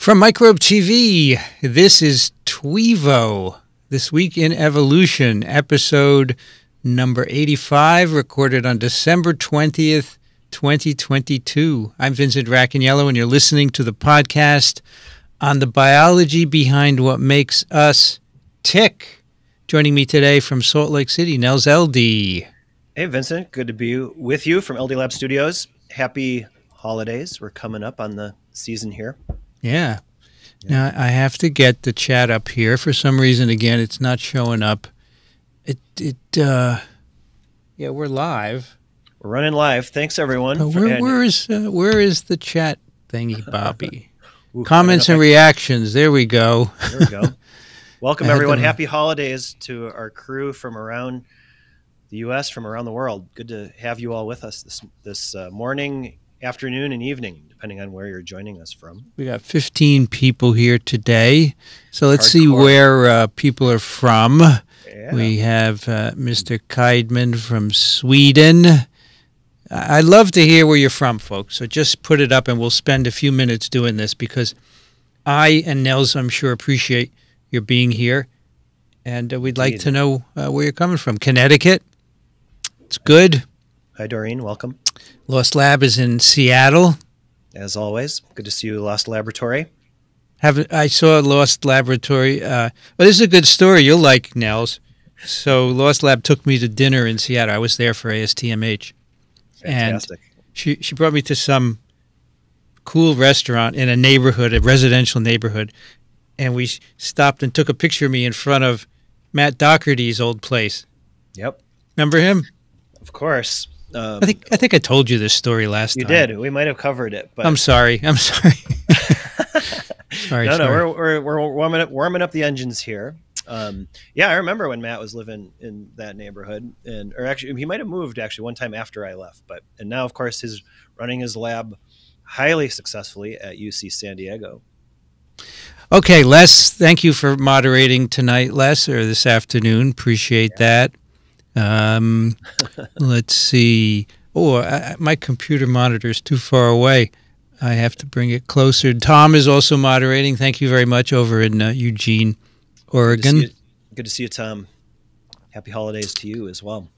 From Microbe TV, this is TWiEVO, This Week in Evolution, episode number 85, recorded on December 20th, 2022. I'm Vincent Racaniello, and you're listening to the podcast on the biology behind what makes us tick. Joining me today from Salt Lake City, Nels Elde. Hey, Vincent. Good to be with you from Elde Lab Studios. Happy holidays. We're coming up on the season here. Yeah. Now I have to get the chat up here for some reason. Again, it's not showing up. It it uh, yeah, we're live. We're running live. Thanks everyone. But where, where is uh, where is the chat thingy, Bobby? Ooh, Comments and reactions. There we go. There we go. Welcome everyone. Happy holidays to our crew from around the U.S. from around the world. Good to have you all with us this this uh, morning, afternoon, and evening depending on where you're joining us from. We got 15 people here today. So let's Hardcore. see where uh, people are from. Yeah. We have uh, Mr. Keidman from Sweden. I'd love to hear where you're from, folks. So just put it up and we'll spend a few minutes doing this because I and Nels, I'm sure, appreciate your being here. And uh, we'd Indeed. like to know uh, where you're coming from. Connecticut. It's good. Hi, Doreen. Welcome. Lost Lab is in Seattle as always. Good to see you, Lost Laboratory. Have I saw Lost Laboratory? Uh, well, this is a good story. You'll like Nels. So Lost Lab took me to dinner in Seattle. I was there for ASTMH, Fantastic. and she she brought me to some cool restaurant in a neighborhood, a residential neighborhood, and we stopped and took a picture of me in front of Matt Daugherty's old place. Yep. Remember him? Of course. Um, I think I think I told you this story last you time. You did. We might have covered it, but I'm sorry. I'm sorry. sorry. No, no, we're, we're, we're warming up warming up the engines here. Um, yeah, I remember when Matt was living in that neighborhood, and or actually he might have moved actually one time after I left, but and now of course he's running his lab highly successfully at UC San Diego. Okay, Les, thank you for moderating tonight, Les, or this afternoon. Appreciate yeah. that. Um, let's see. Oh, I, my computer monitor is too far away. I have to bring it closer. Tom is also moderating. Thank you very much over in uh, Eugene, Oregon. Good to, Good to, see you, Tom. Happy holidays to you as well.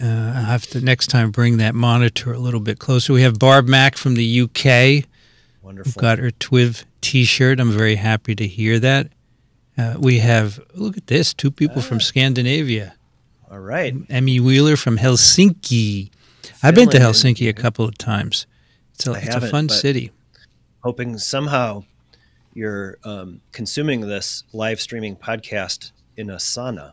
Uh, I have to next time bring that monitor a little bit closer. We have Barb Mack from the UK. Wonderful. We've got her Twiv T-shirt. I'm very happy to hear that. Uh, we have look at this two people ah. from Scandinavia. All right. Emmy Wheeler from Helsinki. Finland. I've been to Helsinki a couple of times. It's a, it's a fun city. Hoping somehow you're um, consuming this live streaming podcast in a sauna.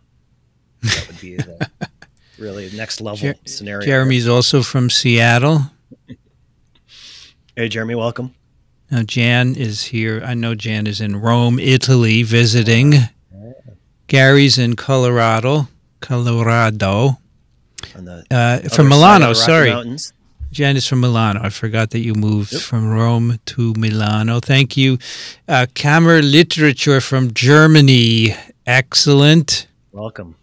That would be the really next level Jer- scenario. Jeremy's also from Seattle. Hey, Jeremy, welcome. Now, Jan is here. I know Jan is in Rome, Italy, visiting. Gary's in Colorado. Colorado. Uh, from Milano, sorry. Mountains. Jen is from Milano. I forgot that you moved yep. from Rome to Milano. Thank you. Uh, Kammer Literature from Germany. Excellent. Welcome.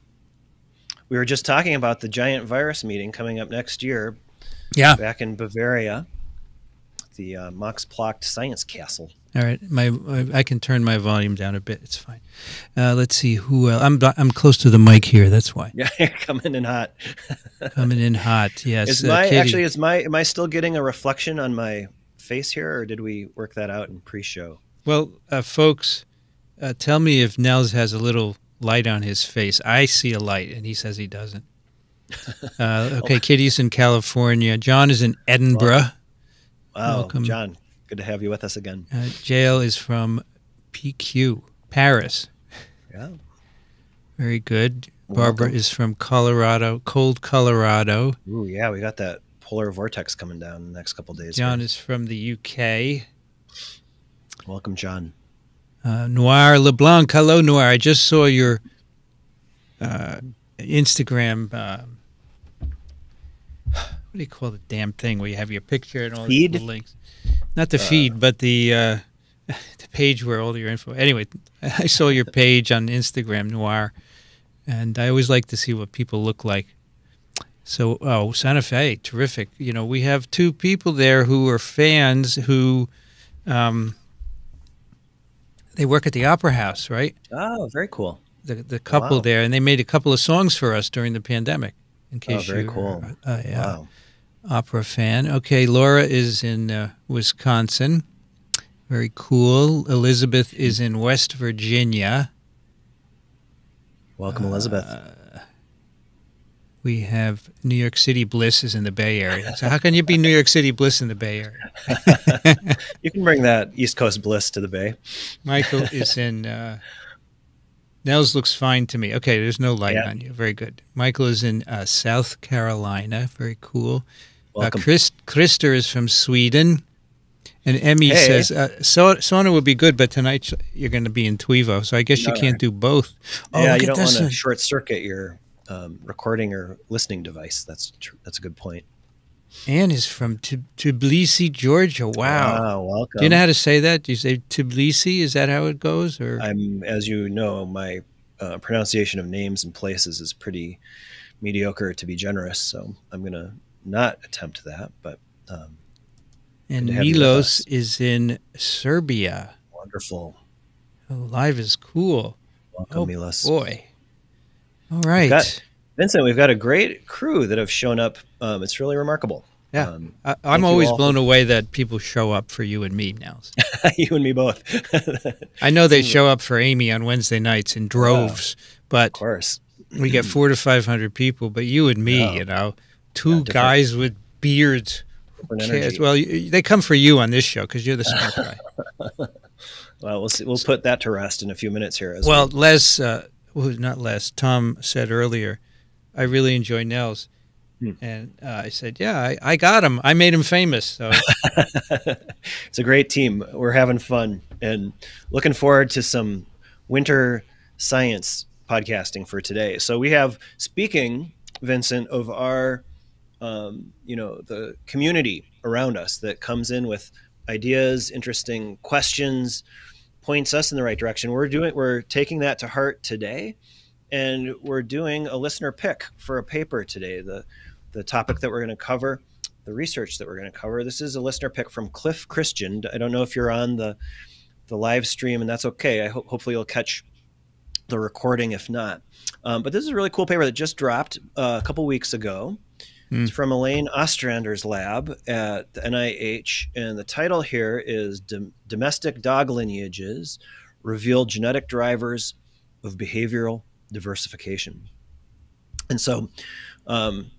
We were just talking about the giant virus meeting coming up next year. Yeah. Back in Bavaria, the uh, Max Planck Science Castle. All right, my I can turn my volume down a bit. It's fine. Uh, let's see who else. I'm I'm close to the mic here. That's why. Yeah, you're coming in hot. coming in hot. Yes. Is uh, actually is my am I still getting a reflection on my face here, or did we work that out in pre-show? Well, uh, folks, uh, tell me if Nels has a little light on his face. I see a light, and he says he doesn't. Uh, okay, Kitty's in California. John is in Edinburgh. Wow, Welcome. John. Good to have you with us again. Uh, Jail is from PQ, Paris. Yeah. Very good. Barbara Welcome. is from Colorado, cold Colorado. Ooh, yeah, we got that polar vortex coming down in the next couple days. John here. is from the UK. Welcome, John. Uh, Noir LeBlanc. Hello, Noir. I just saw your uh, Instagram. Uh, what do you call the damn thing where you have your picture and all the links? Not the uh, feed, but the uh, the page where all your info. Anyway, I saw your page on Instagram, Noir, and I always like to see what people look like. So, oh, Santa Fe, terrific. You know, we have two people there who are fans who, um, they work at the Opera House, right? Oh, very cool. The the couple wow. there, and they made a couple of songs for us during the pandemic. In case oh, very cool. Uh, yeah. Wow. Opera fan. Okay, Laura is in uh, Wisconsin. Very cool. Elizabeth is in West Virginia. Welcome, Elizabeth. Uh, we have New York City Bliss is in the Bay Area. So how can you be New York City Bliss in the Bay Area? you can bring that East Coast Bliss to the Bay. Michael is in. Uh, Nels looks fine to me. Okay, there's no light yeah. on you. Very good. Michael is in uh, South Carolina. Very cool. Uh, Welcome. Uh, Chris, Krister is from Sweden. And Emmy hey. says, uh, so, sauna would be good, but tonight you're going to be in TWiEVO, so I guess you can't do both. Oh, yeah, you don't want to short circuit your um, recording or listening device. That's tr- that's a good point. Anne is from T- Tbilisi, Georgia. Wow. wow. Welcome. Do you know how to say that? Do you say Tbilisi? Is that how it goes? Or I'm, as you know, my uh, pronunciation of names and places is pretty mediocre, to be generous. So I'm gonna not attempt that. But um, and Milos is in Serbia. Wonderful. Oh, live is cool. Welcome, oh, Milos. Boy. All right. We've got, Vincent, we've got a great crew that have shown up. Um, it's really remarkable. Yeah. Um, I, am always blown away that people show up for you and me now. you and me both. I know they show up for Amy on Wednesday nights in droves, but of course. we get four to 500 people, but you and me, you know, two yeah, guys with beards. Well, they come for you on this show because you're the smart guy. well, we'll see. We'll put that to rest in a few minutes here. As well, we... Les, uh, well, not Les, Tom said earlier, I really enjoy Nels. Hmm. And uh, I said, yeah, I, I, got him. I made him famous. So it's a great team. We're having fun and looking forward to some winter science podcasting for today. So we have, speaking, Vincent, of our, um, you know, the community around us that comes in with ideas, interesting questions, points us in the right direction. We're doing we're taking that to heart today, and we're doing a listener pick for a paper today. The the topic that we're going to cover, the research that we're going to cover. This is a listener pick from Cliff Christian. I don't know if you're on the the live stream, and that's okay. I hope hopefully you'll catch the recording if not. Um, but this is a really cool paper that just dropped uh, a couple weeks ago. Mm. It's from Elaine Ostrander's lab at the NIH, and the title here is "Domestic Dog Lineages Reveal Genetic Drivers of Behavioral Diversification." And so, um,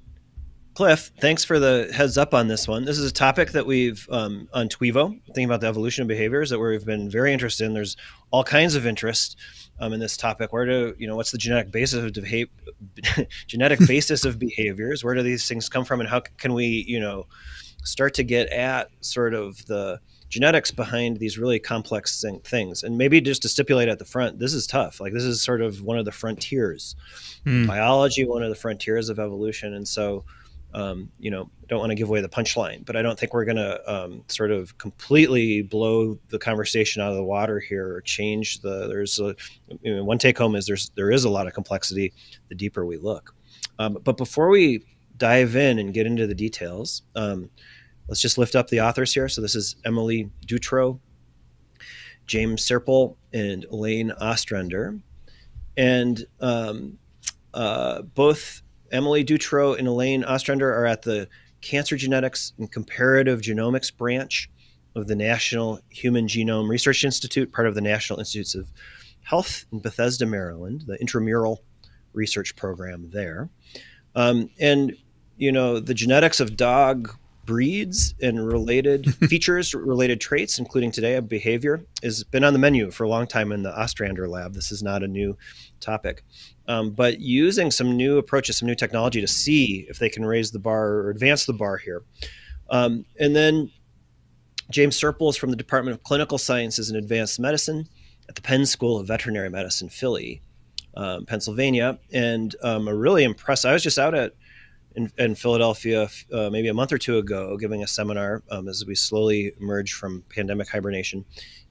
Cliff, thanks for the heads up on this one. This is a topic that we've um, on TWiEVO, thinking about the evolution of behaviors that we've been very interested in. There's all kinds of interest um, in this topic. Where do you know what's the genetic basis of behavior, genetic basis of behaviors? Where do these things come from, and how can we you know start to get at sort of the genetics behind these really complex things? And maybe just to stipulate at the front, this is tough. Like this is sort of one of the frontiers, mm. biology, one of the frontiers of evolution, and so um, you know, don't want to give away the punchline, but I don't think we're going to um, sort of completely blow the conversation out of the water here or change the. There's a you know, one take home is there's there is a lot of complexity the deeper we look. Um, but before we dive in and get into the details, um, let's just lift up the authors here. So this is Emily Dutrow, James Serpell, and Elaine Ostrander, and um, uh, both Emily Dutrow and Elaine Ostrander are at the Cancer Genetics and Comparative Genomics branch of the National Human Genome Research Institute, part of the National Institutes of Health in Bethesda, Maryland, the intramural research program there. Um, and, you know, the genetics of dog breeds and related features, related traits, including today of behavior, has been on the menu for a long time in the Ostrander lab. This is not a new topic um, but using some new approaches, some new technology to see if they can raise the bar or advance the bar here. Um, and then James Serpell is from the Department of Clinical Sciences and Advanced Medicine at the Penn School of Veterinary Medicine, Philly, um, Pennsylvania, and um, a really impressed. I was just out at in, in Philadelphia uh, maybe a month or two ago, giving a seminar um, as we slowly emerge from pandemic hibernation,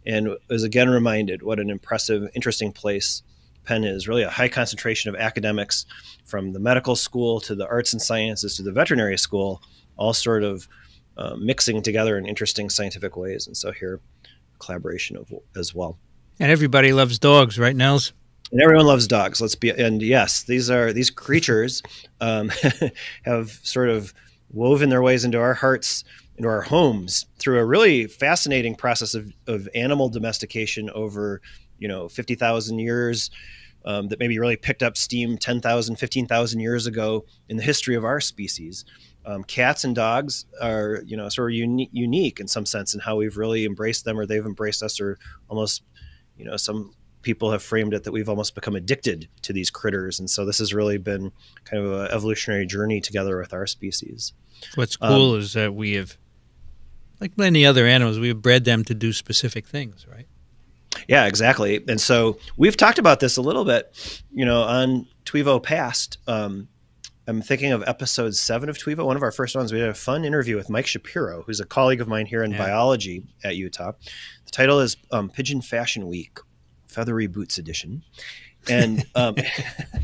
and was again reminded what an impressive, interesting place Penn is really a high concentration of academics from the medical school to the arts and sciences to the veterinary school, all sort of uh, mixing together in interesting scientific ways. And so here, collaboration of, as well. And everybody loves dogs, right, Nels? And everyone loves dogs. Let's be and yes, these are these creatures um, have sort of woven their ways into our hearts, into our homes through a really fascinating process of, of animal domestication over you know 50,000 years. Um, that maybe really picked up steam 10,000, 15,000 years ago in the history of our species. Um, cats and dogs are, you know, sort of uni- unique in some sense in how we've really embraced them or they've embraced us or almost, you know, some people have framed it that we've almost become addicted to these critters. And so this has really been kind of an evolutionary journey together with our species. What's cool um, is that we have, like many other animals, we have bred them to do specific things, right? Yeah, exactly. And so we've talked about this a little bit, you know, on TWiEVO Past. Um, I'm thinking of episode seven of TWiEVO, one of our first ones. We had a fun interview with Mike Shapiro, who's a colleague of mine here in yeah. biology at Utah. The title is um, Pigeon Fashion Week, Feathery Boots Edition. And um,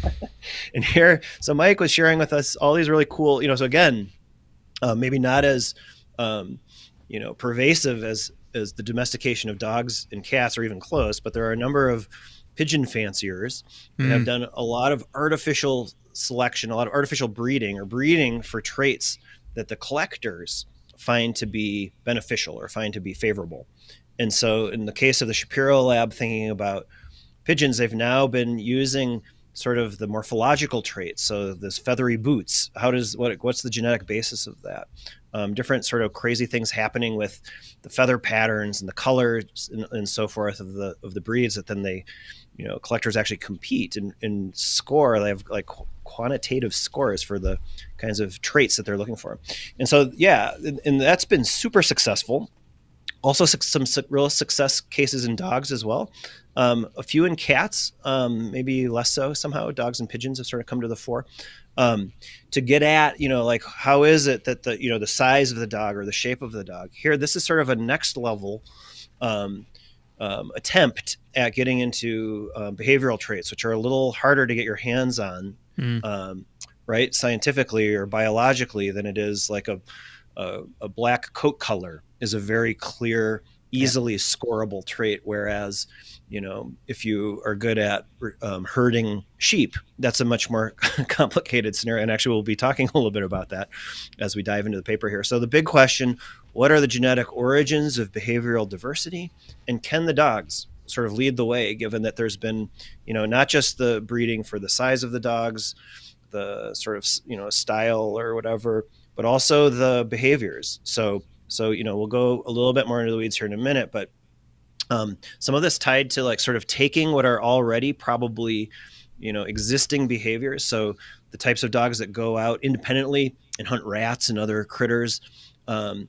and here, so Mike was sharing with us all these really cool, you know. So again, uh, maybe not as um, you know pervasive as as the domestication of dogs and cats, or even close, but there are a number of pigeon fanciers mm. that have hmm. done a lot of artificial selection, a lot of artificial breeding or breeding for traits that the collectors find to be beneficial or find to be favorable. And so, in the case of the Shapiro lab, thinking about pigeons, they've now been using sort of the morphological traits. So this feathery boots, how does what what's the genetic basis of that? Um, different sort of crazy things happening with the feather patterns and the colors and, and, so forth of the of the breeds that then they, you know, collectors actually compete and, and score. They have like quantitative scores for the kinds of traits that they're looking for. And so, yeah, and, and that's been super successful. Also, some real success cases in dogs as well. Um, a few in cats, um, maybe less so somehow. Dogs and pigeons have sort of come to the fore. Um, to get at, you know, like how is it that the, you know, the size of the dog or the shape of the dog. Here, this is sort of a next level um, um, attempt at getting into uh, behavioral traits, which are a little harder to get your hands on mm. um, right, scientifically or biologically, than it is like a, a, a black coat color is a very clear, easily yeah. scoreable trait. Whereas, you know, if you are good at um, herding sheep, that's a much more complicated scenario. And actually, we'll be talking a little bit about that as we dive into the paper here. So, the big question what are the genetic origins of behavioral diversity? And can the dogs sort of lead the way, given that there's been, you know, not just the breeding for the size of the dogs, the sort of you know style or whatever, but also the behaviors. So so you know we'll go a little bit more into the weeds here in a minute, but um, some of this tied to like sort of taking what are already probably you know existing behaviors. So the types of dogs that go out independently and hunt rats and other critters. Um,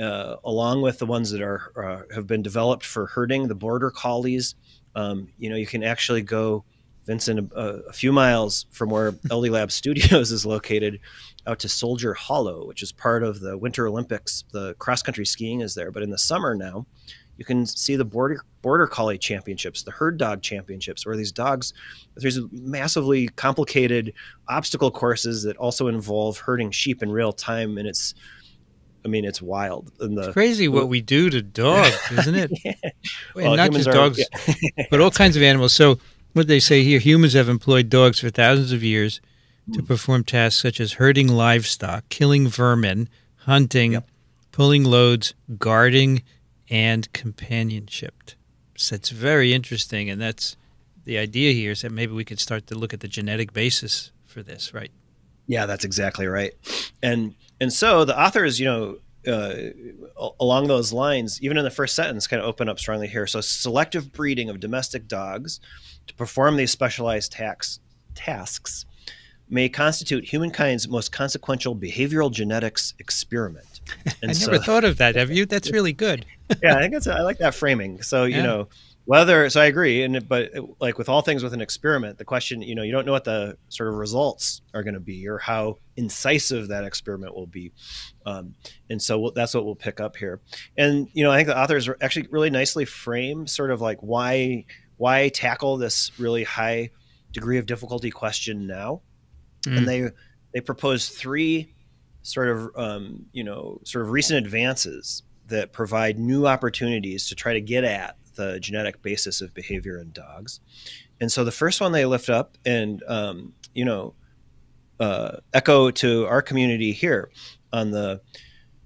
uh, along with the ones that are uh, have been developed for herding, the border collies. Um, you know, you can actually go, Vincent, a, a few miles from where Elde Lab Studios is located, out to Soldier Hollow, which is part of the Winter Olympics. The cross country skiing is there, but in the summer now, you can see the border border collie championships, the herd dog championships, where these dogs there's massively complicated obstacle courses that also involve herding sheep in real time, and it's I mean, it's wild. And the, it's crazy what we do to dogs, isn't it? yeah. well, not just are, dogs, yeah. but all kinds of animals. So, what they say here humans have employed dogs for thousands of years to perform tasks such as herding livestock, killing vermin, hunting, yep. pulling loads, guarding, and companionship. So, it's very interesting. And that's the idea here is that maybe we could start to look at the genetic basis for this, right? Yeah, that's exactly right. And and so the authors, you know, uh, along those lines, even in the first sentence, kind of open up strongly here. So, selective breeding of domestic dogs to perform these specialized tax, tasks may constitute humankind's most consequential behavioral genetics experiment. And I so, never thought of that. Have you? That's really good. yeah, I think that's I like that framing. So, yeah. you know, whether so i agree and but like with all things with an experiment the question you know you don't know what the sort of results are going to be or how incisive that experiment will be um, and so we'll, that's what we'll pick up here and you know i think the authors actually really nicely frame sort of like why why tackle this really high degree of difficulty question now mm. and they they propose three sort of um, you know sort of recent advances that provide new opportunities to try to get at the genetic basis of behavior in dogs. And so the first one they lift up and, um, you know, uh, echo to our community here on the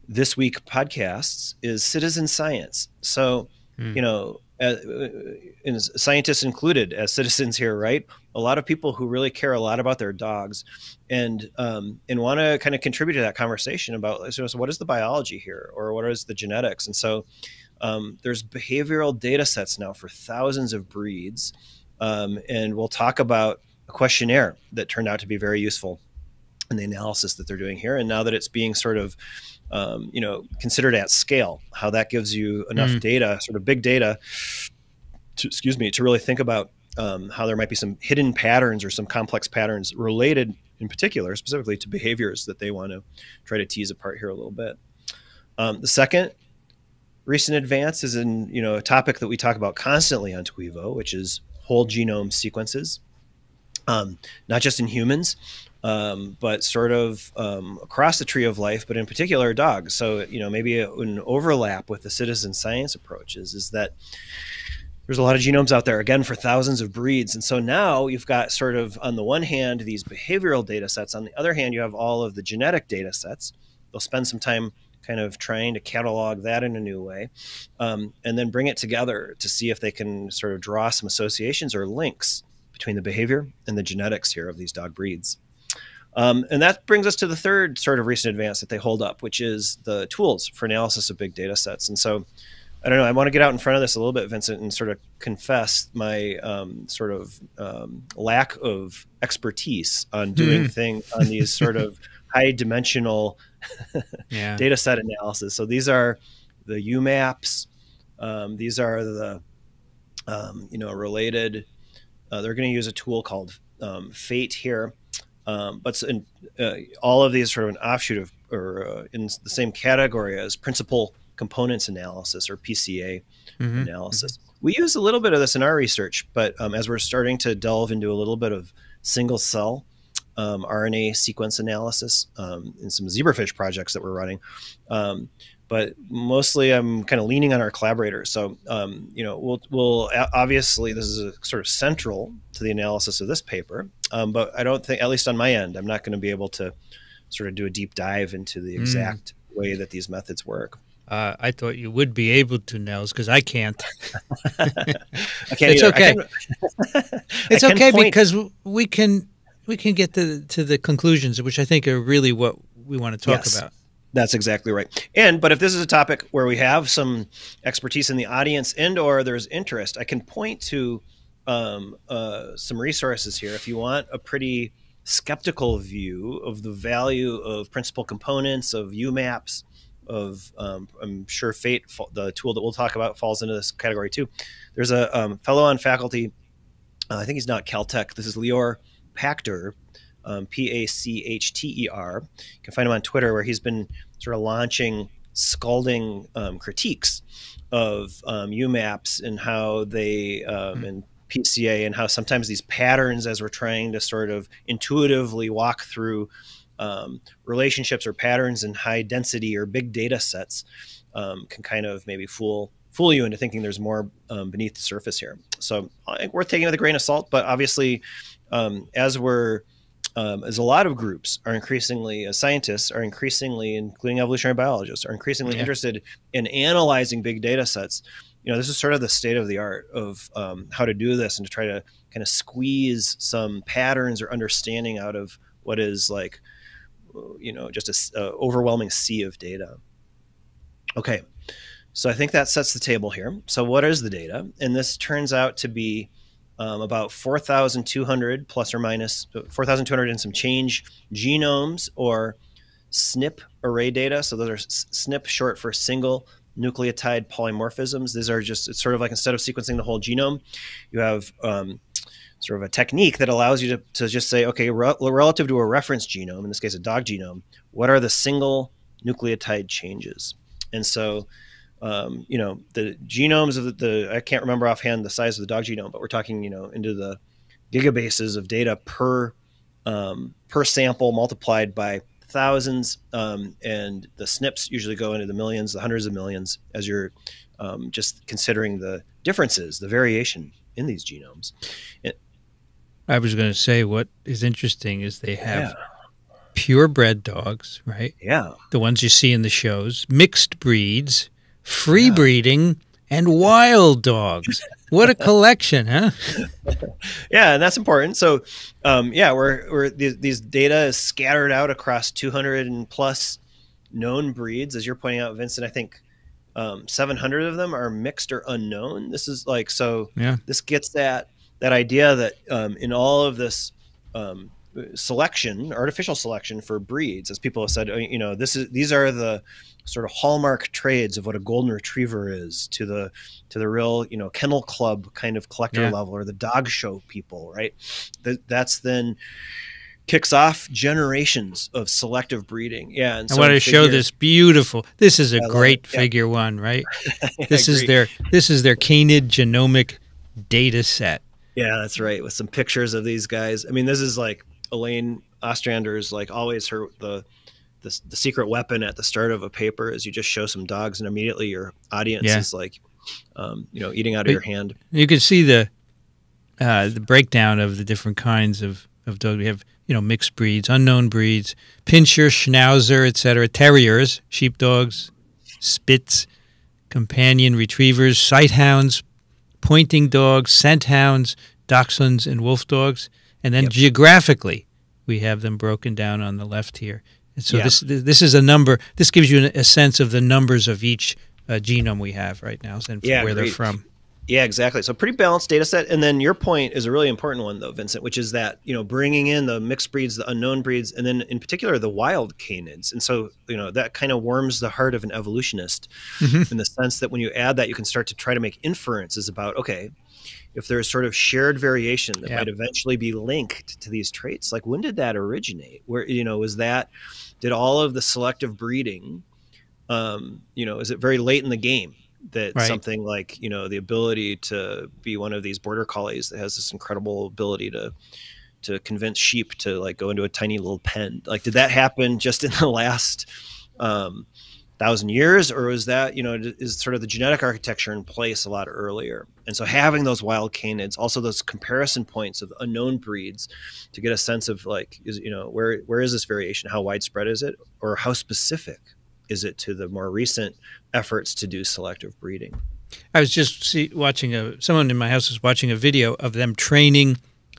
this week podcasts is citizen science. So, mm. you know, uh, scientists included as citizens here, right? A lot of people who really care a lot about their dogs, and um, and want to kind of contribute to that conversation about so what is the biology here, or what is the genetics, and so um, there's behavioral data sets now for thousands of breeds, um, and we'll talk about a questionnaire that turned out to be very useful in the analysis that they're doing here, and now that it's being sort of um, you know, considered at scale, how that gives you enough mm. data, sort of big data, to, excuse me, to really think about um, how there might be some hidden patterns or some complex patterns related in particular, specifically to behaviors that they want to try to tease apart here a little bit. Um, the second recent advance is in, you know, a topic that we talk about constantly on TWiEVO, which is whole genome sequences. Um, not just in humans, um, but sort of um, across the tree of life, but in particular dogs. So, you know, maybe an overlap with the citizen science approaches is that there's a lot of genomes out there, again, for thousands of breeds. And so now you've got sort of, on the one hand, these behavioral data sets. On the other hand, you have all of the genetic data sets. They'll spend some time kind of trying to catalog that in a new way um, and then bring it together to see if they can sort of draw some associations or links between the behavior and the genetics here of these dog breeds. Um, and that brings us to the third sort of recent advance that they hold up, which is the tools for analysis of big data sets. And so, I don't know, I want to get out in front of this a little bit, Vincent, and sort of confess my um, sort of um, lack of expertise on doing mm. things on these sort of high dimensional yeah. data set analysis. So these are the UMAPs. Um, these are the, um, you know, related. Uh, they're going to use a tool called um, PHATE here um, but in, uh, all of these sort of an offshoot of or uh, in the same category as principal components analysis or PCA mm-hmm. analysis. Mm-hmm. We use a little bit of this in our research, but um, as we're starting to delve into a little bit of single cell um, RNA sequence analysis um, in some zebrafish projects that we're running, um, but mostly I'm kind of leaning on our collaborators. So, um, you know, we'll, we'll obviously this is a sort of central to the analysis of this paper, um, but I don't think, at least on my end, I'm not going to be able to sort of do a deep dive into the hmm. exact mm. way that these methods work. Uh, I thought you would be able to, Nels, because I can't. I can't it's either. okay. Can, it's okay point. because we can we can get to to the conclusions, which I think are really what we want to talk yes. about. That's exactly right. And but if this is a topic where we have some expertise in the audience and or there's interest, I can point to um, uh, some resources here if you want a pretty skeptical view of the value of principal components of UMAPs of um, I'm sure PHATE, the tool that we'll talk about, falls into this category too. There's a um, fellow on faculty, uh, I think he's not Caltech. This is Lior Pachter, um, P A C H T E R. You can find him on Twitter, where he's been sort of launching scalding um, critiques of um, UMAPs and how they mm. and PCA and how sometimes these patterns, as we're trying to sort of intuitively walk through um, relationships or patterns in high density or big data sets, um, can kind of maybe fool fool you into thinking there's more um, beneath the surface here. So I think worth taking with a grain of salt, but obviously, um, as we're um, as a lot of groups are increasingly, uh, scientists are increasingly, including evolutionary biologists, are increasingly yeah. interested in analyzing big data sets. You know, this is sort of the state of the art of um, how to do this and to try to kind of squeeze some patterns or understanding out of what is like, you know, just a, a overwhelming sea of data. Okay, so I think that sets the table here. So what is the data? And this turns out to be um, about 4,200 plus or minus 4,200 and some change genomes or SNP array data. So those are SNP short for single nucleotide polymorphisms. These are just, it's sort of like instead of sequencing the whole genome, you have um, sort of a technique that allows you to, to just say, okay, re relative to a reference genome, in this case, a dog genome, what are the single nucleotide changes? And so um, you know, the genomes of the, the, I can't remember offhand the size of the dog genome, but we're talking, you know, into the gigabases of data per um, per sample multiplied by thousands, um, and the SNPs usually go into the millions, the hundreds of millions, as you're um, just considering the differences, the variation in these genomes. It, I was going to say what is interesting is they have yeah. purebred dogs, right? Yeah. The ones you see in the shows, mixed breeds, free yeah. breeding, and wild dogs. What a collection, huh? yeah, and that's important. So, um, yeah, we're, we're these, these data is scattered out across 200 and plus known breeds, as you're pointing out, Vincent. I think um, 700 of them are mixed or unknown. This is like so. Yeah. This gets that that idea that um, in all of this um, selection, artificial selection for breeds, as people have said, uh, you know, this is these are the sort of hallmark trades of what a golden retriever is to the to the real you know kennel club kind of collector yeah. level or the dog show people, right? That, that's then kicks off generations of selective breeding. Yeah, and so I want to show this beautiful. This is a I great figure one, right? this is their this is their canid genomic data set. Yeah, that's right. With some pictures of these guys. I mean, this is like Elaine Ostrander's like always her the, the the secret weapon at the start of a paper is you just show some dogs and immediately your audience yeah. is like um, you know eating out of but your hand. You can see the uh, the breakdown of the different kinds of of dogs. We have you know mixed breeds, unknown breeds, pinscher, schnauzer, etc., terriers, sheepdogs, spitz, companion retrievers, sighthounds, pointing dogs, scent hounds, dachshunds, and wolf dogs. And then yep. geographically, we have them broken down on the left here. And so yeah. this this is a number. This gives you a sense of the numbers of each uh, genome we have right now and yeah, where great. they're from. Yeah, exactly. So pretty balanced data set. And then your point is a really important one, though, Vincent, which is that you know bringing in the mixed breeds, the unknown breeds, and then in particular the wild canids. And so you know that kind of warms the heart of an evolutionist mm-hmm. in the sense that when you add that, you can start to try to make inferences about okay, if there's sort of shared variation that yeah. might eventually be linked to these traits, like when did that originate? Where you know was that did all of the selective breeding? Um, you know, is it very late in the game? that right. something like you know the ability to be one of these border collies that has this incredible ability to to convince sheep to like go into a tiny little pen like did that happen just in the last um, thousand years or is that you know is sort of the genetic architecture in place a lot earlier and so having those wild canids also those comparison points of unknown breeds to get a sense of like is you know where where is this variation how widespread is it or how specific is it to the more recent efforts to do selective breeding? I was just see, watching a someone in my house was watching a video of them training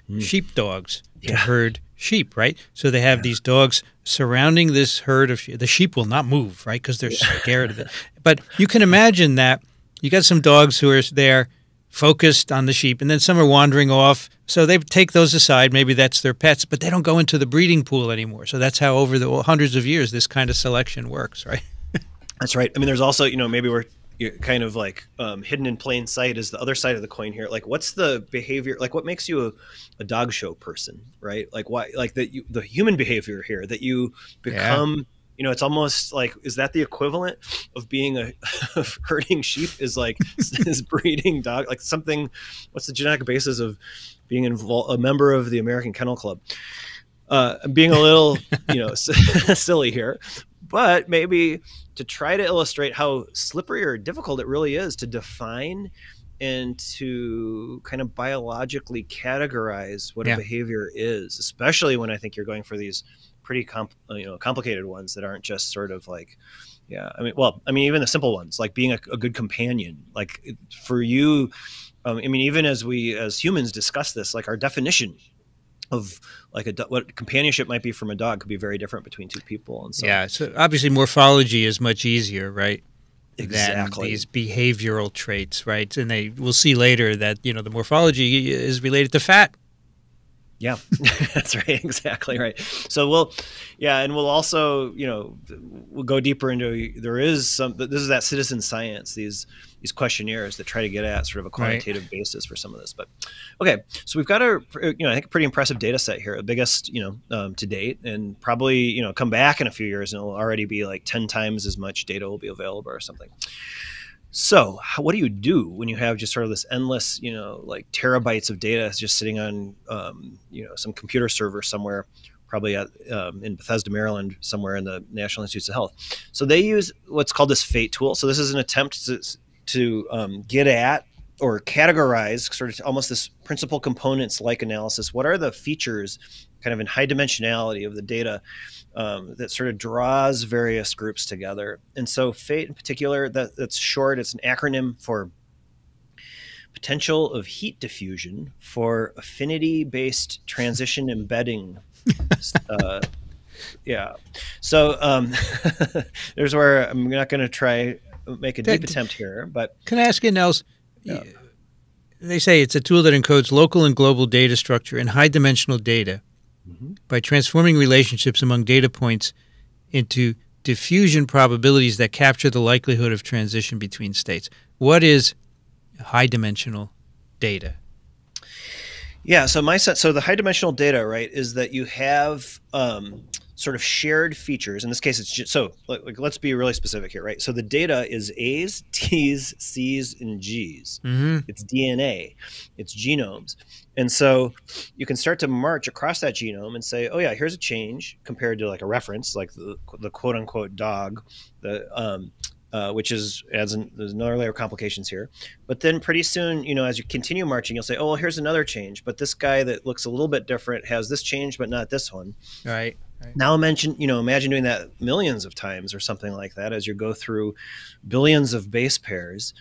mm. sheepdogs yeah. to herd sheep, right? So they have yeah. these dogs surrounding this herd of sheep. The sheep will not move, right? Because they're yeah. scared of it. But you can imagine that you got some dogs who are there focused on the sheep, and then some are wandering off. So they take those aside. Maybe that's their pets, but they don't go into the breeding pool anymore. So that's how over the hundreds of years this kind of selection works, right? that's right. I mean, there's also you know maybe we're kind of like um, hidden in plain sight is the other side of the coin here. Like, what's the behavior? Like, what makes you a, a dog show person, right? Like, why? Like that you the human behavior here that you become. Yeah you know, it's almost like is that the equivalent of being a of herding sheep? Is like is breeding dog like something? What's the genetic basis of being involved a member of the American Kennel Club? Uh, I'm being a little, you know, silly here, but maybe to try to illustrate how slippery or difficult it really is to define and to kind of biologically categorize what yeah. a behavior is, especially when I think you're going for these pretty comp, uh, you know complicated ones that aren't just sort of like yeah i mean well i mean even the simple ones like being a, a good companion like for you um, i mean even as we as humans discuss this like our definition of like a what companionship might be from a dog could be very different between two people and so yeah so obviously morphology is much easier right exactly. these behavioral traits right and they we'll see later that you know the morphology is related to fat yeah, that's right. Exactly right. So we'll, yeah, and we'll also, you know, we'll go deeper into. There is some. This is that citizen science. These these questionnaires that try to get at sort of a quantitative right. basis for some of this. But okay, so we've got a, you know, I think a pretty impressive data set here, the biggest, you know, um, to date, and probably, you know, come back in a few years and it'll already be like ten times as much data will be available or something. So, what do you do when you have just sort of this endless, you know, like terabytes of data just sitting on, um, you know, some computer server somewhere, probably at, um, in Bethesda, Maryland, somewhere in the National Institutes of Health? So they use what's called this PHATE tool. So this is an attempt to, to um, get at or categorize sort of almost this principal components like analysis. What are the features, kind of in high dimensionality of the data, um, that sort of draws various groups together? And so, PHATE in particular, that, that's short. It's an acronym for potential of heat diffusion for affinity based transition embedding. uh, yeah. So um, there's where I'm not going to try make a deep attempt here, but can I ask you, Nels? Yeah. They say it's a tool that encodes local and global data structure and high dimensional data mm-hmm. by transforming relationships among data points into diffusion probabilities that capture the likelihood of transition between states. What is high dimensional data? Yeah, so my set, so the high dimensional data, right, is that you have um, sort of shared features. In this case, it's just so like, let's be really specific here, right? So the data is A's, T's, C's, and G's. Mm-hmm. It's DNA, it's genomes, and so you can start to march across that genome and say, oh yeah, here's a change compared to like a reference, like the, the quote unquote dog, the um, uh, which is adds an, there's another layer of complications here. But then pretty soon, you know, as you continue marching, you'll say, oh, well, here's another change. But this guy that looks a little bit different has this change, but not this one. Right. Right. Now mention, you know, imagine doing that millions of times or something like that as you go through billions of base pairs.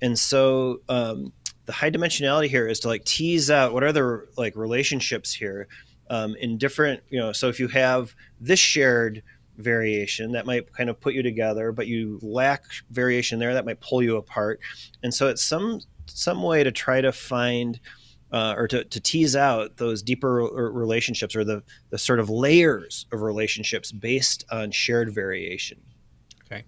And so um, the high dimensionality here is to like tease out what are the like relationships here um, in different, you know, so if you have this shared variation that might kind of put you together but you lack variation there that might pull you apart and so it's some some way to try to find uh, or to, to tease out those deeper relationships or the, the sort of layers of relationships based on shared variation Okay,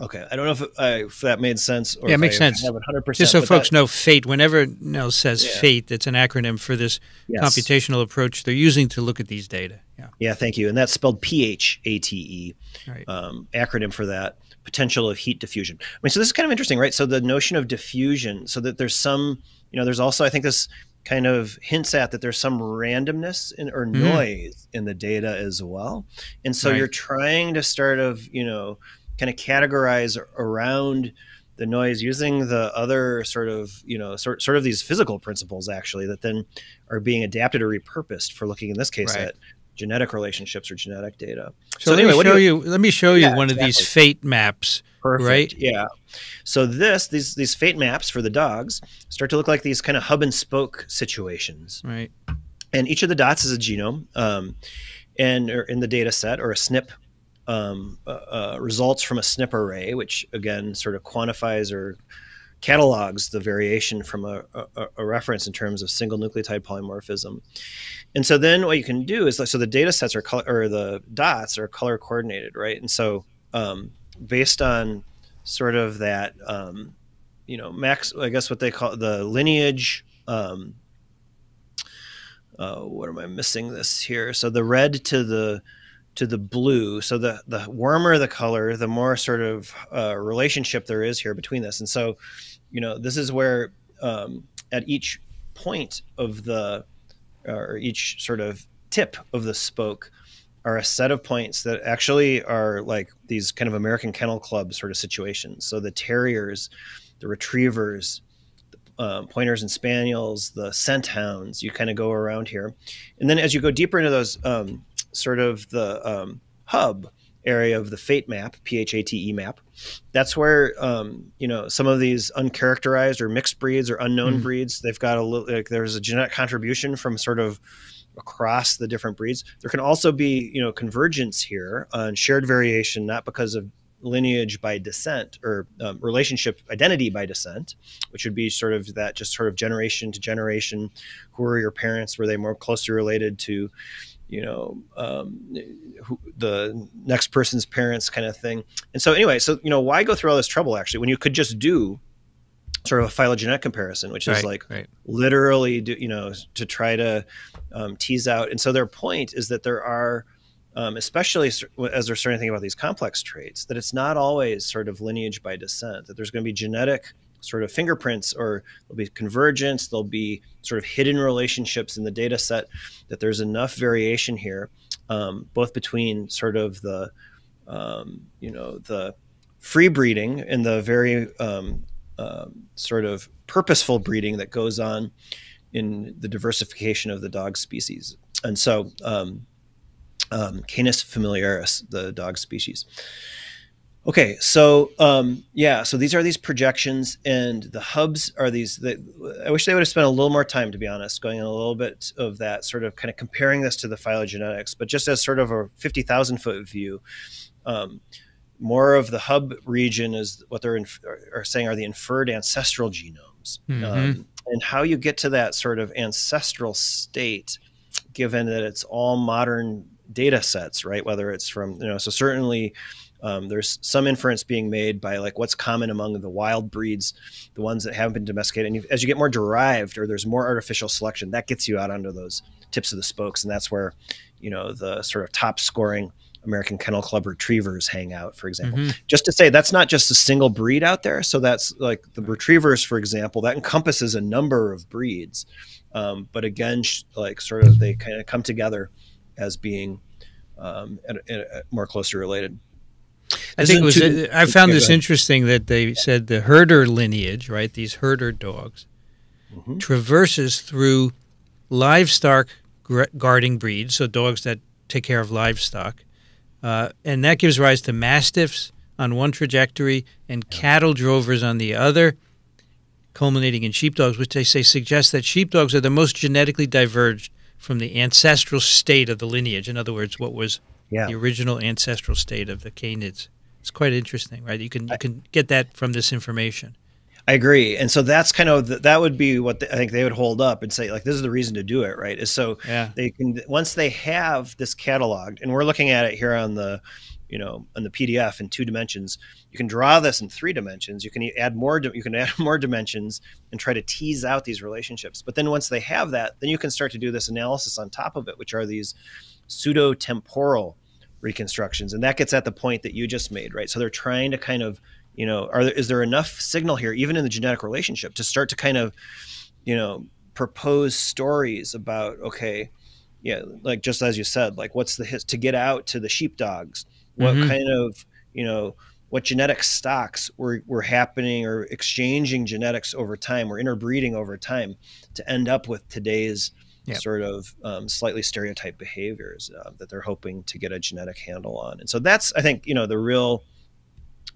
Okay. I don't know if, uh, if that made sense. yeah, it makes I sense. 100%, Just so folks that, know, PHATE. Whenever Nell says yeah. PHATE, it's an acronym for this yes. computational approach they're using to look at these data. Yeah. Yeah, thank you. And that's spelled P H A T E. Right. Um, acronym for that potential of heat diffusion. I mean, so this is kind of interesting, right? So the notion of diffusion, so that there's some, you know, there's also I think this kind of hints at that there's some randomness in, or mm-hmm. noise mm. in the data as well. And so right. you're trying to start of, you know, kind of categorize around the noise using the other sort of you know sort, sort of these physical principles actually that then are being adapted or repurposed for looking in this case right. at genetic relationships or genetic data. So, so anyway, let me show you, you, let me show you yeah, one exactly. of these PHATE maps. Perfect. Right? Yeah. So this these these PHATE maps for the dogs start to look like these kind of hub and spoke situations. Right. And each of the dots is a genome, um, and in the data set or a SNP um, uh, uh, results from a SNP array, which again sort of quantifies or catalogs the variation from a, a, a, reference in terms of single nucleotide polymorphism. And so then what you can do is so the data sets are color, or the dots are color coordinated, right? And so um, based on sort of that, um, you know, max, I guess what they call the lineage. Um, uh, what am I missing this here? So the red to the to the blue. So the the warmer the color, the more sort of uh, relationship there is here between this. And so, you know, this is where um, at each point of the or each sort of tip of the spoke are a set of points that actually are like these kind of American Kennel Club sort of situations. So the terriers, the retrievers, uh, pointers and spaniels, the scent hounds. You kind of go around here, and then as you go deeper into those um, sort of the um, hub area of the PHATE map PHATE map that's where um, you know some of these uncharacterized or mixed breeds or unknown mm. breeds they've got a little like there's a genetic contribution from sort of across the different breeds there can also be you know convergence here on shared variation not because of lineage by descent or um, relationship identity by descent which would be sort of that just sort of generation to generation who are your parents were they more closely related to you know um, who, the next person's parents kind of thing and so anyway so you know why go through all this trouble actually when you could just do sort of a phylogenetic comparison which is right, like right. literally do you know to try to um, tease out and so their point is that there are um, especially as they're starting to think about these complex traits that it's not always sort of lineage by descent that there's going to be genetic sort of fingerprints or there'll be convergence there'll be sort of hidden relationships in the data set that there's enough variation here um, both between sort of the um, you know the free breeding and the very um, um, sort of purposeful breeding that goes on in the diversification of the dog species. And so, um, um, Canis familiaris, the dog species. Okay, so um, yeah, so these are these projections, and the hubs are these. That, I wish they would have spent a little more time, to be honest, going in a little bit of that sort of kind of comparing this to the phylogenetics, but just as sort of a fifty thousand foot view. Um, more of the hub region is what they're inf- are saying are the inferred ancestral genomes, mm-hmm. um, and how you get to that sort of ancestral state, given that it's all modern data sets, right? Whether it's from you know, so certainly um, there's some inference being made by like what's common among the wild breeds, the ones that haven't been domesticated. And as you get more derived or there's more artificial selection, that gets you out onto those tips of the spokes, and that's where you know the sort of top scoring American Kennel Club retrievers hang out, for example. Mm-hmm. Just to say that's not just a single breed out there. So that's like the retrievers, for example, that encompasses a number of breeds. Um, but again, like sort of they kind of come together as being um, more closely related. I think it was. Two, I found this interesting that they said the herder lineage, right? These herder dogs, mm-hmm. traverses through livestock guarding breeds, so dogs that take care of livestock, uh, and that gives rise to mastiffs on one trajectory and yeah. cattle drovers on the other, culminating in sheepdogs, which they say suggests that sheepdogs are the most genetically diverged from the ancestral state of the lineage. In other words, what was yeah. the original ancestral state of the canids. It's quite interesting, right? You can you can get that from this information. I agree, and so that's kind of the, that would be what the, I think they would hold up and say like this is the reason to do it, right? Is so yeah. they can once they have this cataloged, and we're looking at it here on the you know on the PDF in two dimensions. You can draw this in three dimensions. You can add more. You can add more dimensions and try to tease out these relationships. But then once they have that, then you can start to do this analysis on top of it, which are these pseudo temporal reconstructions, and that gets at the point that you just made, right? So they're trying to kind of you know are there is there enough signal here even in the genetic relationship to start to kind of you know propose stories about okay yeah like just as you said like what's the his to get out to the sheepdogs what mm-hmm. kind of you know what genetic stocks were, were happening or exchanging genetics over time or interbreeding over time to end up with today's yep. sort of um, slightly stereotyped behaviors uh, that they're hoping to get a genetic handle on and so that's i think you know the real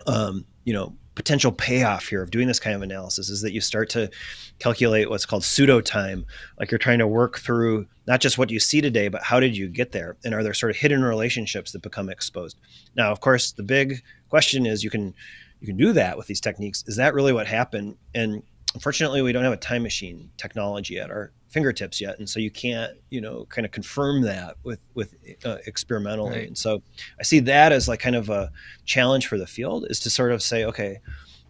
um, you know potential payoff here of doing this kind of analysis is that you start to calculate what's called pseudo time. Like you're trying to work through not just what you see today but how did you get there? And are there sort of hidden relationships that become exposed? Now of course the big question is you can you can do that with these techniques. Is that really what happened? And unfortunately we don't have a time machine technology at our fingertips yet and so you can't you know kind of confirm that with with uh, experimentally right. and so i see that as like kind of a challenge for the field is to sort of say okay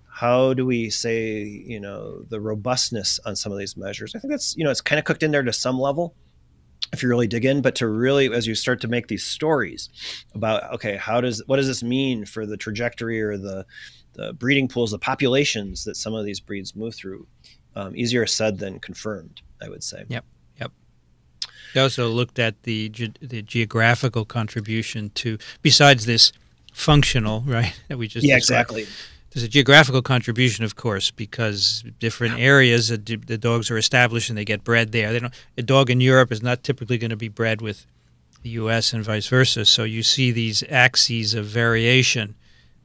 how do we say you know the robustness on some of these measures i think that's you know it's kind of cooked in there to some level if you really dig in but to really as you start to make these stories about okay how does what does this mean for the trajectory or the the breeding pools the populations that some of these breeds move through um, easier said than confirmed I would say. Yep. Yep. They also looked at the ge- the geographical contribution to besides this functional right that we just yeah described. exactly. There's a geographical contribution, of course, because different areas the dogs are established and they get bred there. They don't, a dog in Europe is not typically going to be bred with the U.S. and vice versa. So you see these axes of variation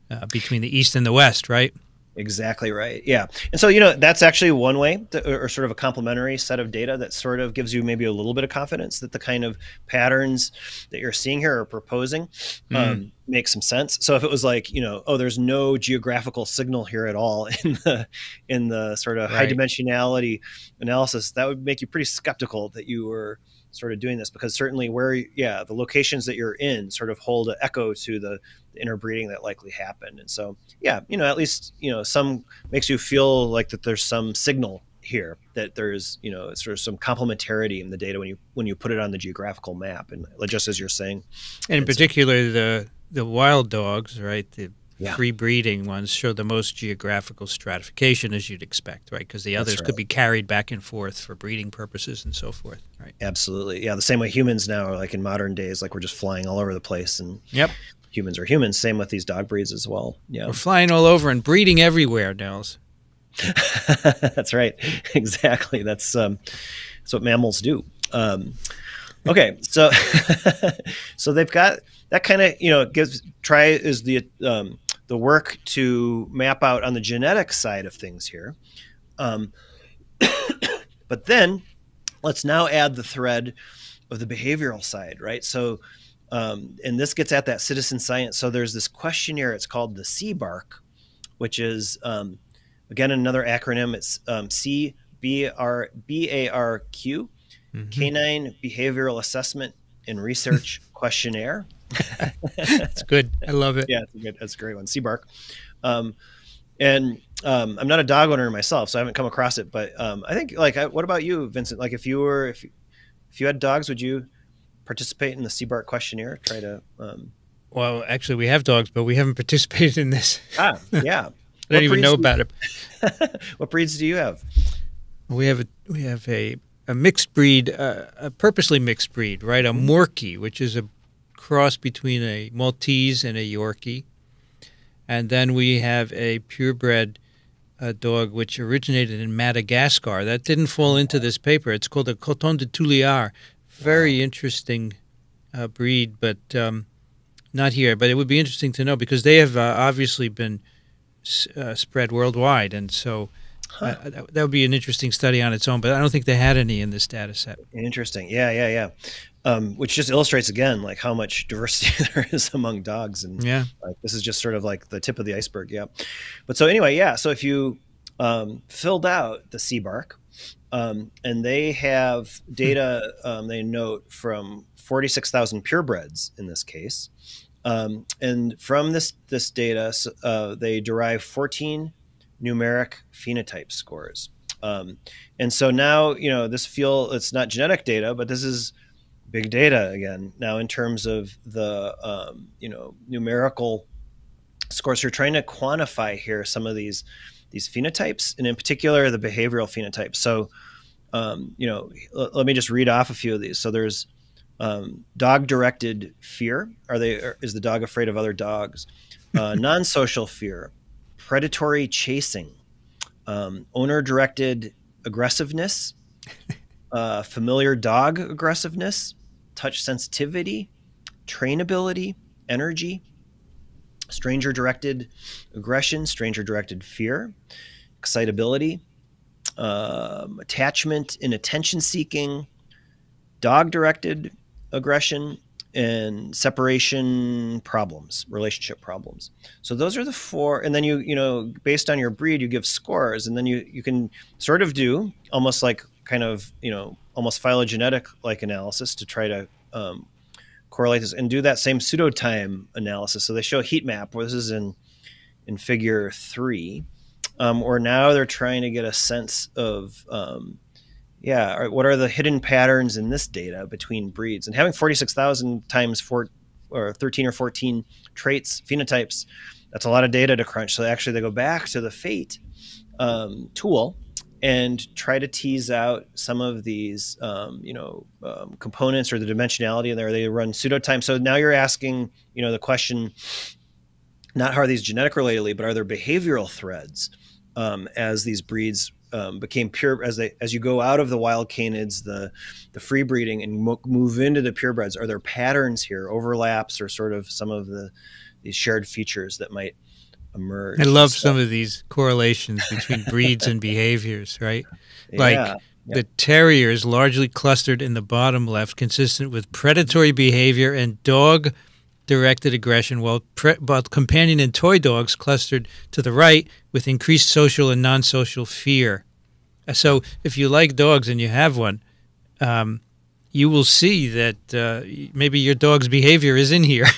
uh, between the East and the West, right? Exactly right. Yeah. And so, you know, that's actually one way to, or sort of a complementary set of data that sort of gives you maybe a little bit of confidence that the kind of patterns that you're seeing here or proposing mm. um, make some sense. So if it was like, you know, oh, there's no geographical signal here at all in the, in the sort of right. high dimensionality analysis, that would make you pretty skeptical that you were, sort of doing this because certainly where yeah the locations that you're in sort of hold an echo to the, the interbreeding that likely happened and so yeah you know at least you know some makes you feel like that there's some signal here that there's you know sort of some complementarity in the data when you when you put it on the geographical map and just as you're saying and in particular so, the the wild dogs right the yeah. free breeding ones show the most geographical stratification as you'd expect, right? Because the others right. could be carried back and forth for breeding purposes and so forth, right? Absolutely. Yeah, the same way humans now are like in modern days, like we're just flying all over the place and Yep. Humans are humans. Same with these dog breeds as well. Yeah. We're flying all over and breeding everywhere, Nels. that's right. Exactly. That's um, that's what mammals do. Um, okay, so so they've got that kind of you know gives try is the um, the work to map out on the genetic side of things here. Um, but then let's now add the thread of the behavioral side, right? So, um, and this gets at that citizen science. So there's this questionnaire. It's called the CBARQ, which is um, again another acronym. It's um, C B R B A R Q, mm-hmm. Canine Behavioral Assessment and Research Questionnaire. That's good. I love it. Yeah, it's a good. That's a great one. CBARQ. Um, and um, I'm not a dog owner myself, so I haven't come across it. But um, I think, like, what about you, Vincent? Like, if you were, if if you had dogs, would you participate in the CBARQ questionnaire? Try to. Um... Well, actually, we have dogs, but we haven't participated in this. Ah, yeah. I don't even know about it. what breeds do you have? We have a we have a a mixed breed, uh, a purposely mixed breed, right? A Morkie, which is a cross between a Maltese and a Yorkie, and then we have a purebred uh, dog which originated in Madagascar. That didn't fall into this paper. It's called a Coton de Tuléar. Very interesting uh, breed, but um, not here. But it would be interesting to know because they have uh, obviously been uh, spread worldwide, and so huh. Uh, that, that, would be an interesting study on its own. But I don't think they had any in this data set. Interesting. Yeah, yeah, yeah. Um, which just illustrates again like how much diversity there is among dogs, and yeah, like, this is just sort of like the tip of the iceberg. Yeah. But so anyway, yeah. So if you um, filled out the CBARQ, um, and they have data um, they note from 46,000 purebreds in this case. Um, and from this this data, uh, they derive 14 numeric phenotype scores. Um, and so now, you know, this feel it's not genetic data, but this is big data again. Now, in terms of the um, you know numerical scores, you're trying to quantify here some of these these phenotypes, and in particular the behavioral phenotypes. So, um, you know, l- let me just read off a few of these. So there's um, dog-directed fear. Are they? Is the dog afraid of other dogs? Uh, non-social fear, predatory chasing, um, owner-directed aggressiveness, uh, familiar dog aggressiveness, touch sensitivity, trainability, energy, stranger-directed aggression, stranger-directed fear, excitability, um, attachment and attention seeking, dog directed aggression and separation problems relationship problems. So those are the four and then you you know based on your breed you give scores and then you you can sort of do almost like kind of you know almost phylogenetic like analysis to try to um, correlate this and do that same pseudo time analysis so they show a heat map where this is in in figure three um, or now they're trying to get a sense of um, yeah, what are the hidden patterns in this data between breeds? And having 46,000 times four or 13 or 14 traits, phenotypes, that's a lot of data to crunch. So actually, they go back to the PHATE um, tool and try to tease out some of these, um, you know, um, components or the dimensionality in there. They run pseudo time. So now you're asking, you know, the question, not how are these genetic relatedly, but are there behavioral threads um, as these breeds um, became pure as they as you go out of the wild canids, the the free breeding, and mo- move into the purebreds. Are there patterns here, overlaps, or sort of some of the these shared features that might emerge? I love some of these correlations between breeds and behaviors, right? Like yeah, the terrier is largely clustered in the bottom left, consistent with predatory behavior and dog directed aggression, while, pre- while companion and toy dogs clustered to the right with increased social and non social fear. Uh, so, if you like dogs and you have one, um, you will see that uh, maybe your dog's behavior is in here.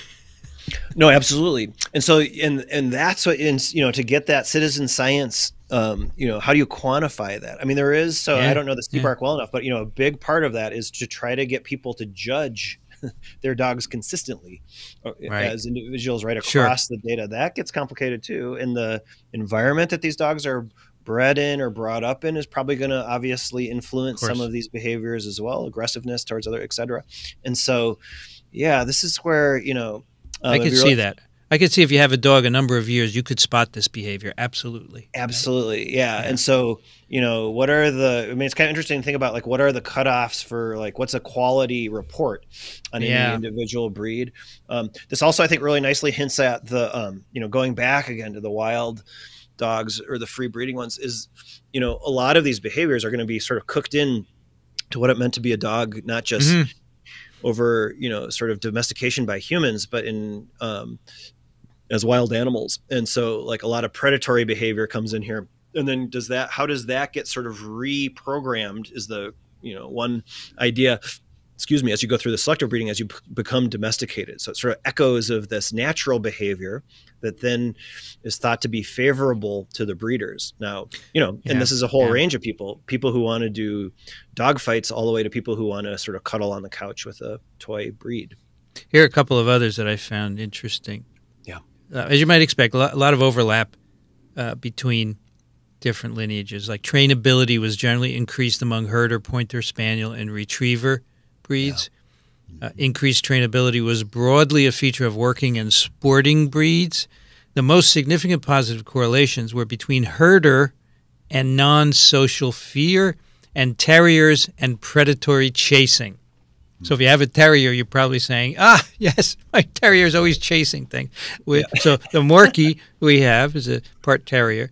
no, absolutely. And so, and and that's what, in, you know, to get that citizen science um, you know, how do you quantify that? I mean, there is, so yeah, I don't know the CBARQ yeah. well enough, but, you know, a big part of that is to try to get people to judge their dogs consistently uh, right. as individuals right across sure. the data. That gets complicated too. And the environment that these dogs are bred in or brought up in is probably going to obviously influence of some of these behaviors as well, aggressiveness towards other, etc. And so, yeah, this is where you know um, I can see that. I could see if you have a dog a number of years, you could spot this behavior. Absolutely. Absolutely. Yeah. yeah. And so, you know, what are the, I mean, it's kind of interesting to think about like, what are the cutoffs for like, what's a quality report on yeah. any individual breed? Um, this also, I think, really nicely hints at the, um, you know, going back again to the wild dogs or the free breeding ones is, you know, a lot of these behaviors are going to be sort of cooked in to what it meant to be a dog, not just. Mm-hmm over you know sort of domestication by humans but in um, as wild animals. And so like a lot of predatory behavior comes in here. And then does that how does that get sort of reprogrammed is the, you know, one idea excuse me, as you go through the selective breeding, as you become domesticated. So it sort of echoes of this natural behavior that then is thought to be favorable to the breeders. Now, you know, yeah, and this is a whole yeah. range of people, people who want to do dog fights all the way to people who want to sort of cuddle on the couch with a toy breed. Here are a couple of others that I found interesting uh, as you might expect, a lot, a lot of overlap uh, between different lineages. Like trainability was generally increased among herder, pointer, spaniel, and retriever breeds. Yeah. Uh, increased trainability was broadly a feature of working and sporting breeds. The most significant positive correlations were between herder and non social fear, and terriers and predatory chasing. So if you have a terrier, you're probably saying, "Ah, yes, my terrier is always chasing things." Yeah. So the Morkie we have is a part terrier.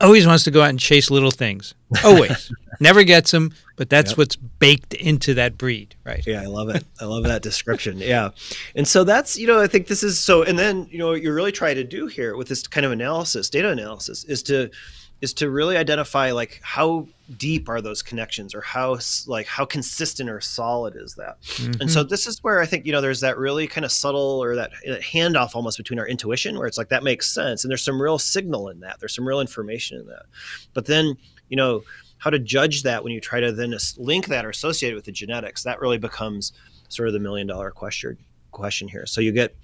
Always wants to go out and chase little things. Always, never gets them, but that's yep. what's baked into that breed, right? Yeah, I love it. I love that description. Yeah, and so that's you know I think this is so. And then you know what you're really trying to do here with this kind of analysis, data analysis, is to is to really identify like how deep are those connections or how like how consistent or solid is that? Mm-hmm. and so this is where i think you know there's that really kind of subtle or that, that handoff almost between our intuition where it's like that makes sense and there's some real signal in that. There's some real information in that. But then you know how to judge that when you try to then link that or associate it with the genetics that really becomes sort of the million dollar question question here. So you get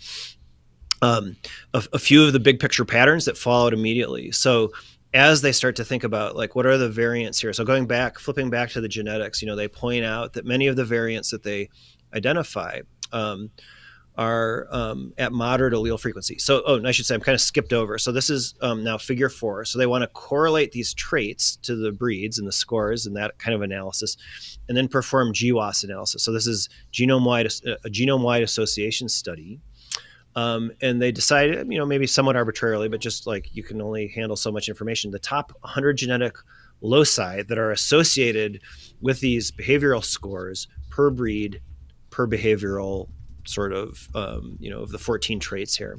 um, a, a few of the big picture patterns that fall out immediately. So as they start to think about like what are the variants here? So going back flipping back to the genetics you know they point out that many of the variants that they identify um, are um, at moderate allele frequency. So oh i should say i'm kind of skipped over. So this is um, now figure four. So they want to correlate these traits to the breeds and the scores and that kind of analysis and then perform GWAS analysis. So this is genome wide a genome wide association study um, and they decided, you know, maybe somewhat arbitrarily, but just like you can only handle so much information. The top 100 genetic loci that are associated with these behavioral scores per breed, per behavioral sort of, um, you know, of the 14 traits here.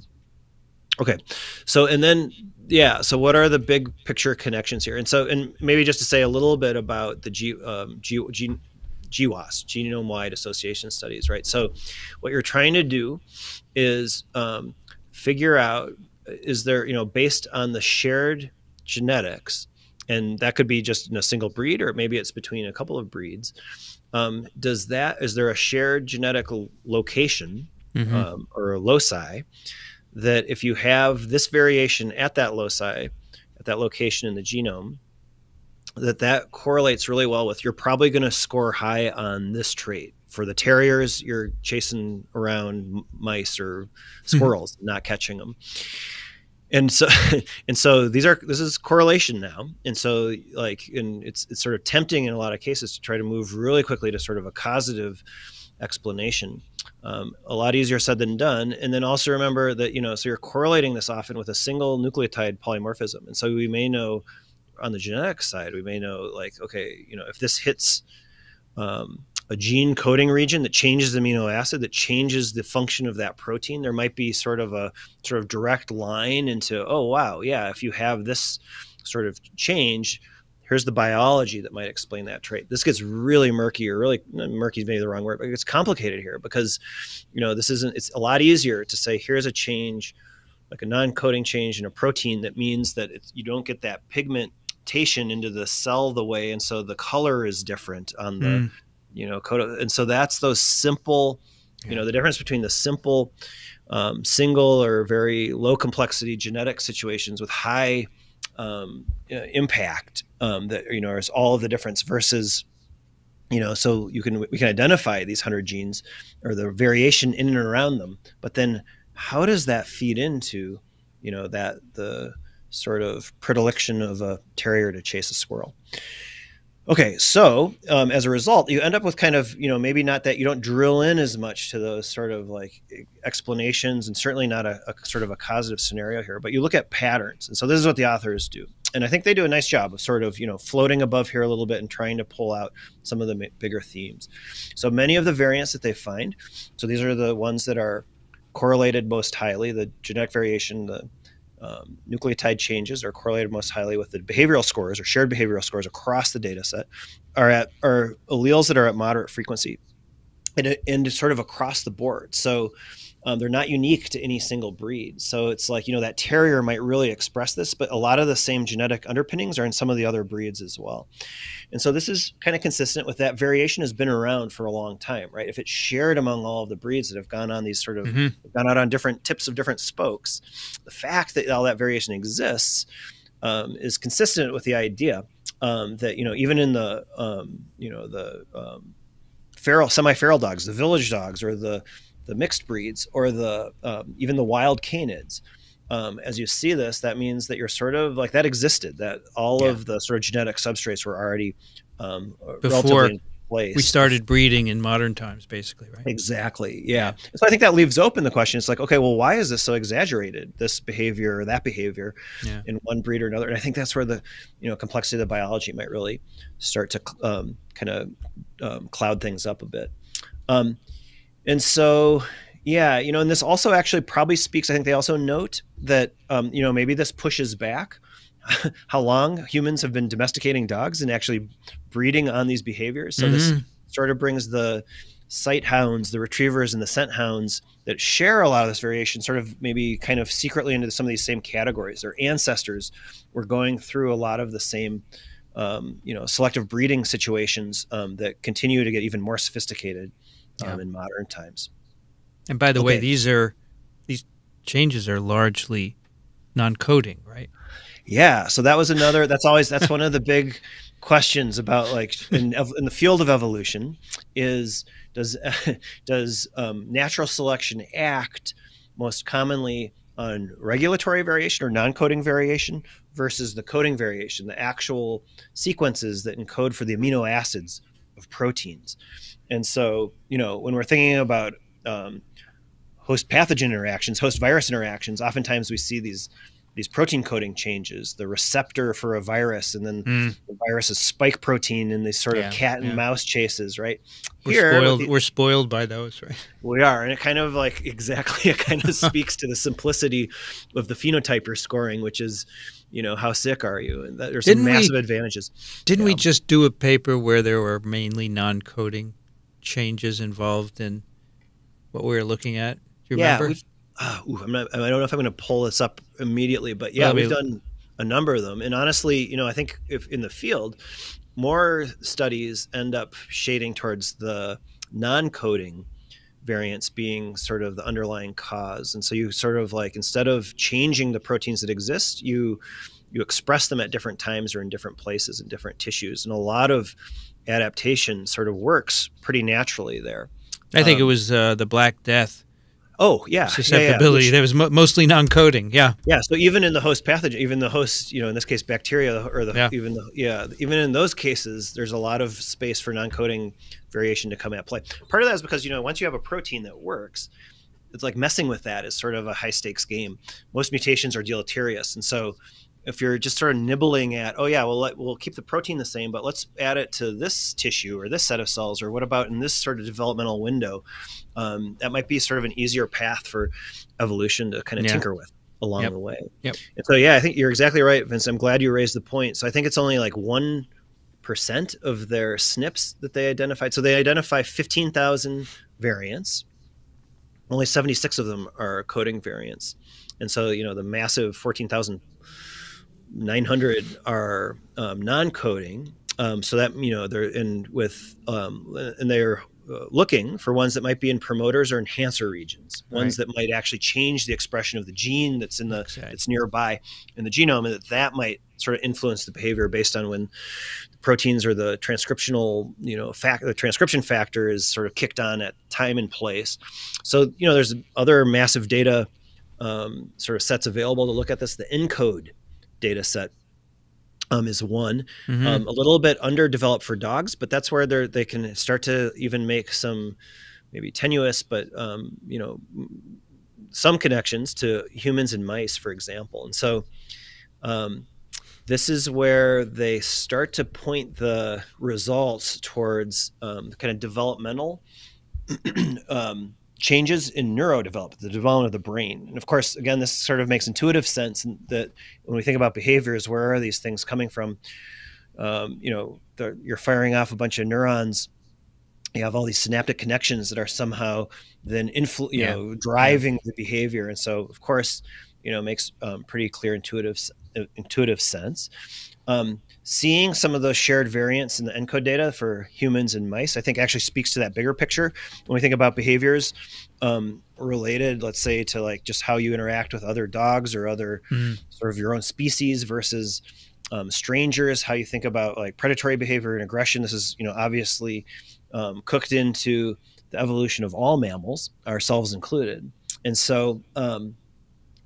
Okay, so and then yeah, so what are the big picture connections here? And so and maybe just to say a little bit about the G, um, G, G GWAS, genome wide association studies, right? So, what you're trying to do is um, figure out is there, you know, based on the shared genetics, and that could be just in a single breed, or maybe it's between a couple of breeds. Um, does that is there a shared genetic location mm-hmm. um, or a loci that if you have this variation at that loci, at that location in the genome, that that correlates really well with you're probably going to score high on this trait. For the terriers you're chasing around mice or mm-hmm. squirrels not catching them and so and so these are this is correlation now. And so like and it's it's sort of tempting in a lot of cases to try to move really quickly to sort of a causative explanation um, a lot easier said than done. And then also remember that you know so you're correlating this often with a single nucleotide polymorphism. And so we may know on the genetic side, we may know like, okay, you know, if this hits um, a gene coding region that changes the amino acid, that changes the function of that protein, there might be sort of a sort of direct line into, oh wow, yeah, if you have this sort of change, here's the biology that might explain that trait. This gets really murky, or really murky is maybe the wrong word, but it's complicated here because, you know, this isn't. It's a lot easier to say here's a change, like a non-coding change in a protein that means that you don't get that pigment into the cell the way and so the color is different on the mm. you know code and so that's those simple yeah. you know the difference between the simple um, single or very low complexity genetic situations with high um, impact um, that you know is all of the difference versus you know so you can we can identify these 100 genes or the variation in and around them but then how does that feed into, you know, that the sort of predilection of a terrier to chase a squirrel? Okay, so um, as a result, you end up with kind of, you know, maybe not that you don't drill in as much to those sort of like explanations and certainly not a, a, sort of a causative scenario here, but you look at patterns. And so this is what the authors do. And I think they do a nice job of sort of, you know, floating above here a little bit and trying to pull out some of the bigger themes. So many of the variants that they find, so these are the ones that are correlated most highly, the genetic variation, the um, nucleotide changes are correlated most highly with the behavioral scores or shared behavioral scores across the data set are at are alleles that are at moderate frequency and, and sort of across the board. So um, they're not unique to any single breed. So it's like, you know, that terrier might really express this, but a lot of the same genetic underpinnings are in some of the other breeds as well. And so this is kind of consistent with that variation has been around for a long time, right? If it's shared among all of the breeds that have gone on these sort of mm-hmm. gone out on different tips of different spokes, the fact that all that variation exists um, is consistent with the idea um, that, you know, even in the, um, you know, the, um, feral semi-feral dogs the village dogs or the the mixed breeds or the um, even the wild canids. Um, as you see this, that means that you're sort of like that existed. That all yeah. of the sort of genetic substrates were already um, before we started breeding in modern times, basically, right? Exactly. Yeah. So I think that leaves open the question. It's like, okay, well, why is this so exaggerated? This behavior or that behavior yeah. in one breed or another? And I think that's where the you know complexity of the biology might really start to um, kind of um, cloud things up a bit. Um, and so, yeah, you know, and this also actually probably speaks. I think they also note that, um, you know, maybe this pushes back how long humans have been domesticating dogs and actually breeding on these behaviors. So mm-hmm. this sort of brings the sight hounds, the retrievers, and the scent hounds that share a lot of this variation, sort of maybe kind of secretly into some of these same categories. Their ancestors were going through a lot of the same. Um, you know, selective breeding situations um, that continue to get even more sophisticated um, in modern times. And by the okay. way, these are these changes are largely non-coding, right? Yeah. So that was another. That's always that's one of the big questions about like in, in the field of evolution is does does um, natural selection act most commonly on regulatory variation or non-coding variation versus the coding variation, the actual sequences that encode for the amino acids of proteins. And so, you know, when we're thinking about um, host pathogen interactions, host virus interactions, oftentimes we see these these protein coding changes, the receptor for a virus, and then mm. the virus's spike protein in these sort yeah, of cat and yeah. mouse chases, right? We're Here, spoiled. The, we're spoiled by those, right? We are, and it kind of like exactly it kind of speaks to the simplicity of the phenotype you're scoring, which is, you know, how sick are you? And that, there's didn't some massive we, advantages. Didn't we just do a paper where there were mainly non-coding changes involved in what we were looking at? Do you yeah, remember? Uh, ooh, I'm not, I don't know if I'm going to pull this up immediately, but yeah, well, we've we, done a number of them. And honestly, you know, I think if in the field, more studies end up shading towards the non-coding variants being sort of the underlying cause. And so you sort of like instead of changing the proteins that exist, you you express them at different times or in different places in different tissues. And a lot of adaptation sort of works pretty naturally there. I think um, it was uh, the Black Death. Oh yeah, susceptibility. Yeah, yeah. That was mo- mostly non-coding. Yeah. Yeah. So even in the host pathogen, even the host, you know, in this case, bacteria or the yeah. even the yeah, even in those cases, there's a lot of space for non-coding variation to come at play. Part of that is because you know once you have a protein that works, it's like messing with that is sort of a high stakes game. Most mutations are deleterious, and so if you're just sort of nibbling at, oh yeah, well let, we'll keep the protein the same, but let's add it to this tissue or this set of cells, or what about in this sort of developmental window? Um, that might be sort of an easier path for evolution to kind of yeah. tinker with along yep. the way. Yep. And so yeah, I think you're exactly right, Vince. I'm glad you raised the point. So I think it's only like one percent of their SNPs that they identified. So they identify 15,000 variants. Only 76 of them are coding variants. And so, you know, the massive 14,000 900 are um, non-coding. Um, so that you know they're in with um, and they're uh, looking for ones that might be in promoters or enhancer regions, ones right. that might actually change the expression of the gene that's in the okay. that's nearby in the genome, and that that might sort of influence the behavior based on when the proteins or the transcriptional, you know, fact the transcription factor is sort of kicked on at time and place. So you know, there's other massive data um, sort of sets available to look at this. The ENCODE data set um, is one. Mm-hmm. Um, a little bit underdeveloped for dogs, but that's where they they can start to even make some maybe tenuous, but um, you know, some connections to humans and mice, for example. And so, um, this is where they start to point the results towards um, kind of developmental um, changes in neurodevelopment, the development of the brain. And of course, again, this sort of makes intuitive sense that when we think about behaviors, where are these things coming from? Um, you know, you're firing off a bunch of neurons. You have all these synaptic connections that are somehow then influ- you yeah. know, driving yeah. the behavior. And so, of course, you know, makes um, pretty clear intuitive intuitive sense. Um, seeing some of those shared variants in the ENCODE data for humans and mice, I think actually speaks to that bigger picture. When we think about behaviors um, related, let's say, to like just how you interact with other dogs or other mm-hmm. sort of your own species versus um, strangers, how you think about like predatory behavior and aggression. This is, you know, obviously um, cooked into the evolution of all mammals, ourselves included. And so, um,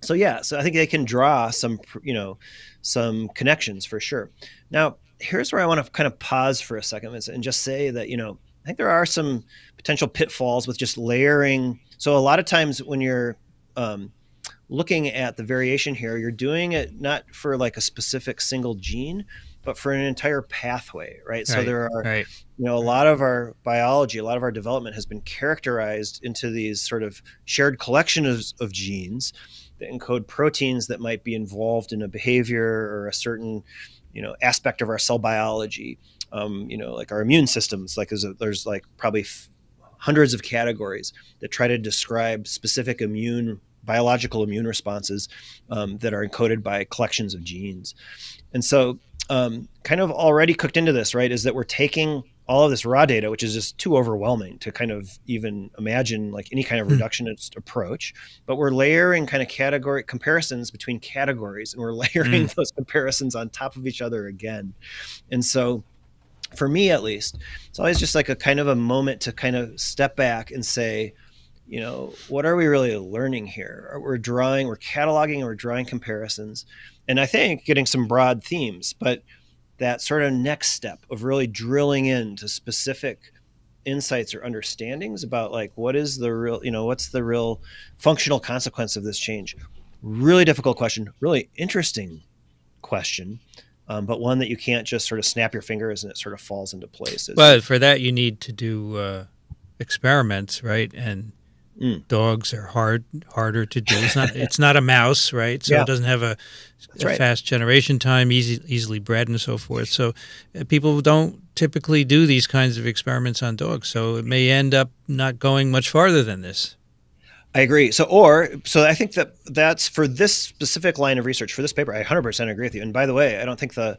so yeah, so I think they can draw some, you know, some connections for sure. Now, here's where I want to kind of pause for a second and just say that, you know, I think there are some potential pitfalls with just layering. So a lot of times when you're um, looking at the variation here, you're doing it not for like a specific single gene, but for an entire pathway, right? right so there are, right. you know, a lot of our biology, a lot of our development has been characterized into these sort of shared collections of, of genes that encode proteins that might be involved in a behavior or a certain you know aspect of our cell biology. Um, you know like our immune systems like there's, a, there's like probably hundreds of categories that try to describe specific immune biological immune responses um, that are encoded by collections of genes. And so um, kind of already cooked into this right is that we're taking all of this raw data, which is just too overwhelming to kind of even imagine like any kind of hmm. reductionist mm. approach. But we're layering kind of category comparisons between categories, and we're layering mm. those comparisons on top of each other again. And so, for me at least, it's always just like a kind of a moment to kind of step back and say, you know, what are we really learning here? We're drawing, we're cataloging, we're drawing comparisons, and I think getting some broad themes, but that sort of next step of really drilling into specific insights or understandings about like what is the real you know what's the real functional consequence of this change? Really difficult question really interesting question um, but one that you can't just sort of snap your fingers and it sort of falls into place well for that you need to do uh, experiments right? And Mm. Dogs are hard harder to do. It's not it's not a mouse, right? So yeah. it doesn't have a, a right. fast generation time, easy easily bred and so forth. So uh, people don't typically do these kinds of experiments on dogs. So it may end up not going much farther than this. I agree. So, or so I think that that's for this specific line of research for this paper. I 100% agree with you. And by the way, I don't think the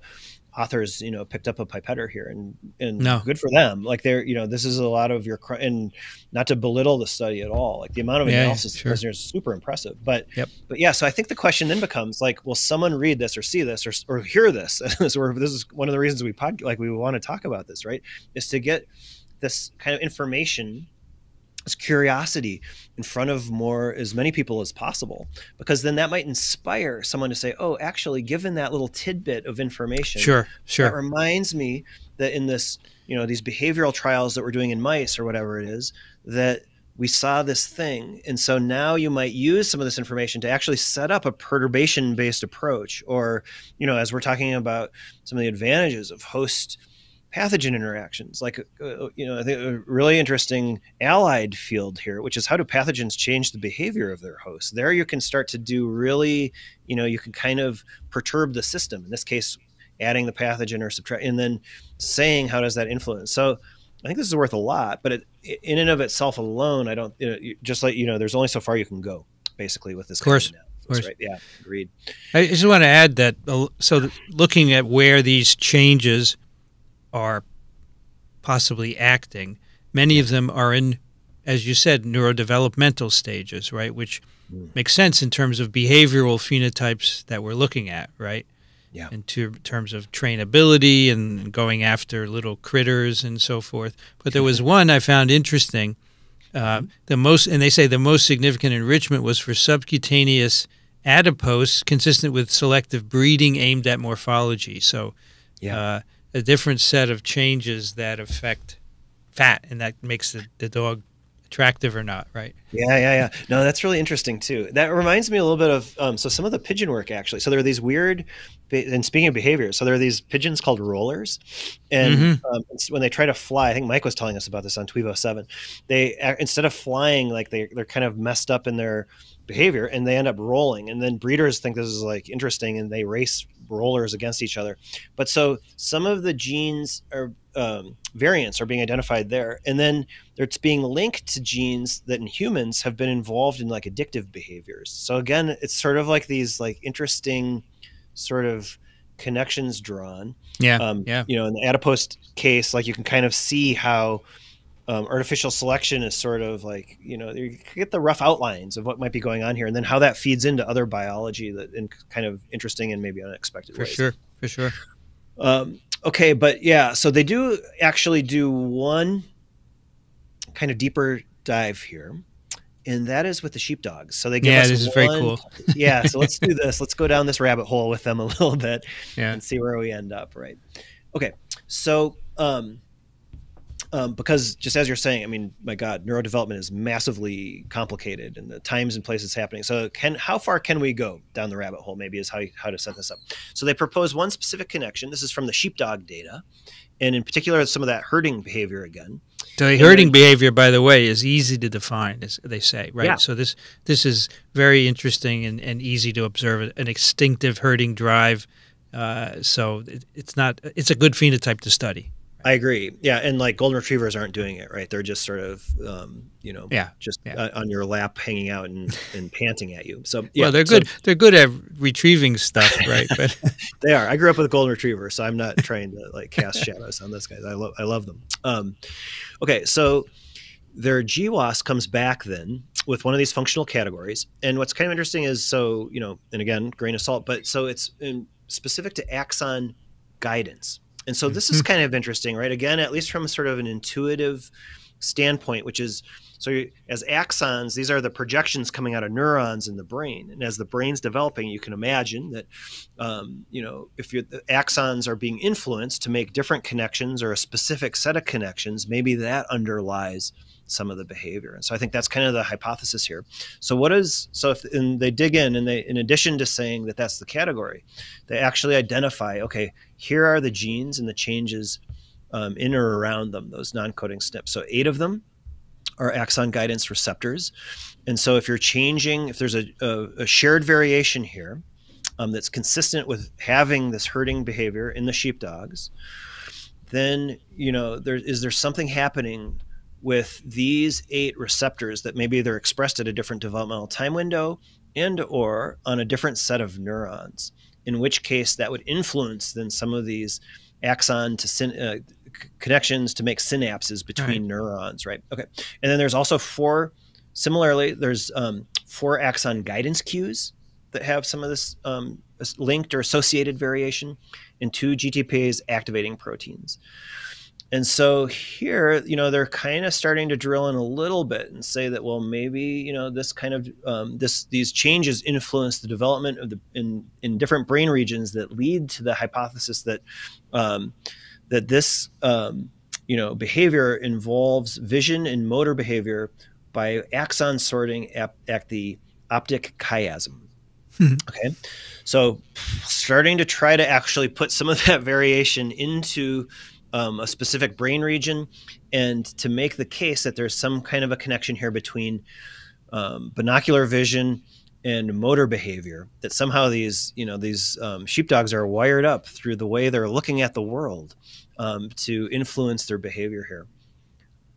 authors you know picked up a pipetter here and and no. good for them like they're you know this is a lot of your and not to belittle the study at all like the amount of yeah, analysis sure. is super impressive but yep. but yeah so i think the question then becomes like will someone read this or see this or, or hear this or this is one of the reasons we pod like we want to talk about this right is to get this kind of information curiosity in front of more as many people as possible because then that might inspire someone to say oh actually given that little tidbit of information sure sure. that reminds me that in this you know these behavioral trials that we're doing in mice or whatever it is that we saw this thing and so now you might use some of this information to actually set up a perturbation based approach or you know as we're talking about some of the advantages of host pathogen interactions. Like, uh, uh, you know, I think a really interesting allied field here, which is how do pathogens change the behavior of their hosts? There you can start to do really, you know, you can kind of perturb the system. In this case, adding the pathogen or subtract, and then saying how does that influence. So I think this is worth a lot, but it, in and of itself alone, I don't, you know, just like, you know, there's only so far you can go basically with this. Of course. Kind of Right. Yeah, agreed. I just want to add that. Uh, so, looking at where these changes are possibly acting. many of them are in, as you said, neurodevelopmental stages, right? Which mm. makes sense in terms of behavioral phenotypes that we're looking at, right? Yeah. In ter- terms of trainability and going after little critters and so forth. But there was one I found interesting. Uh, the most, and they say the most significant enrichment was for subcutaneous adipose, consistent with selective breeding aimed at morphology. So, yeah. Uh, a different set of changes that affect fat, and that makes the, the dog attractive or not, right? Yeah, yeah, yeah. No, that's really interesting too. That reminds me a little bit of um, so some of the pigeon work actually. So there are these weird, and speaking of behavior, so there are these pigeons called rollers, and mm-hmm. um, when they try to fly, I think Mike was telling us about this on TWiEVO Seven. They instead of flying, like they they're kind of messed up in their behavior and they end up rolling and then breeders think this is like interesting and they race rollers against each other but so some of the genes or um, variants are being identified there and then it's being linked to genes that in humans have been involved in like addictive behaviors so again it's sort of like these like interesting sort of connections drawn. Yeah um, yeah. you know in the adipose case like you can kind of see how um, artificial selection is sort of like you know you get the rough outlines of what might be going on here and then how that feeds into other biology that in kind of interesting and maybe unexpected for ways. sure for sure. Um, okay but yeah so they do actually do one kind of deeper dive here and that is with the sheepdogs. So they give yeah, us this one, is very cool. yeah, so let's do this. Let's go down this rabbit hole with them a little bit yeah. and see where we end up. Right. Okay. So um, um, because just as you're saying, I mean, my God, neurodevelopment is massively complicated, and the times and places happening. So, can how far can we go down the rabbit hole? Maybe is how how to set this up. So they propose one specific connection. This is from the sheepdog data, and in particular, some of that herding behavior again. So herding behavior, by the way, is easy to define, as they say, right? Yeah. So this this is very interesting and, and easy to observe. An instinctive herding drive. Uh, so it, it's not. It's a good phenotype to study. I agree. Yeah, and like golden retrievers aren't doing it right. They're just sort of, um, you know, yeah, just yeah. Uh, on your lap, hanging out and, and panting at you. So yeah, well, they're so, good. they're good at retrieving stuff, right? But they are. I grew up with a golden retriever, so I'm not trying to like cast shadows on those guys. I love I love them. Um, okay, so their GWAS comes back then with one of these functional categories, and what's kind of interesting is so you know, and again, grain of salt, but so it's in, specific to axon guidance. And so this is mm-hmm. kind of interesting, right? Again, at least from sort of an intuitive standpoint, which is so as axons, these are the projections coming out of neurons in the brain. And as the brain's developing, you can imagine that, um, you know, if your axons are being influenced to make different connections or a specific set of connections, maybe that underlies some of the behavior. And so I think that's kind of the hypothesis here. So what is so if and they dig in and they in addition to saying that that's the category, they actually identify okay, here are the genes and the changes um, in or around them, those non-coding SNPs. So eight of them are axon guidance receptors. And so if you're changing, if there's a, a, a shared variation here um, that's consistent with having this herding behavior in the sheepdogs, then you know there is there something happening with these eight receptors that maybe they're expressed at a different developmental time window and or on a different set of neurons in which case that would influence then some of these axon to syn- uh, connections to make synapses between right. neurons right? Okay. And then there's also four similarly there's um, four axon guidance cues that have some of this um, linked or associated variation and two gtpase activating proteins and so here, you know, they're kind of starting to drill in a little bit and say that, well, maybe you know, this kind of um, this these changes influence the development of the in in different brain regions that lead to the hypothesis that um, that this um, you know behavior involves vision and motor behavior by axon sorting at, at the optic chiasm. Mm-hmm. Okay, so starting to try to actually put some of that variation into um, a specific brain region and to make the case that there's some kind of a connection here between um, binocular vision and motor behavior that somehow these you know these um, sheepdogs are wired up through the way they're looking at the world um, to influence their behavior here.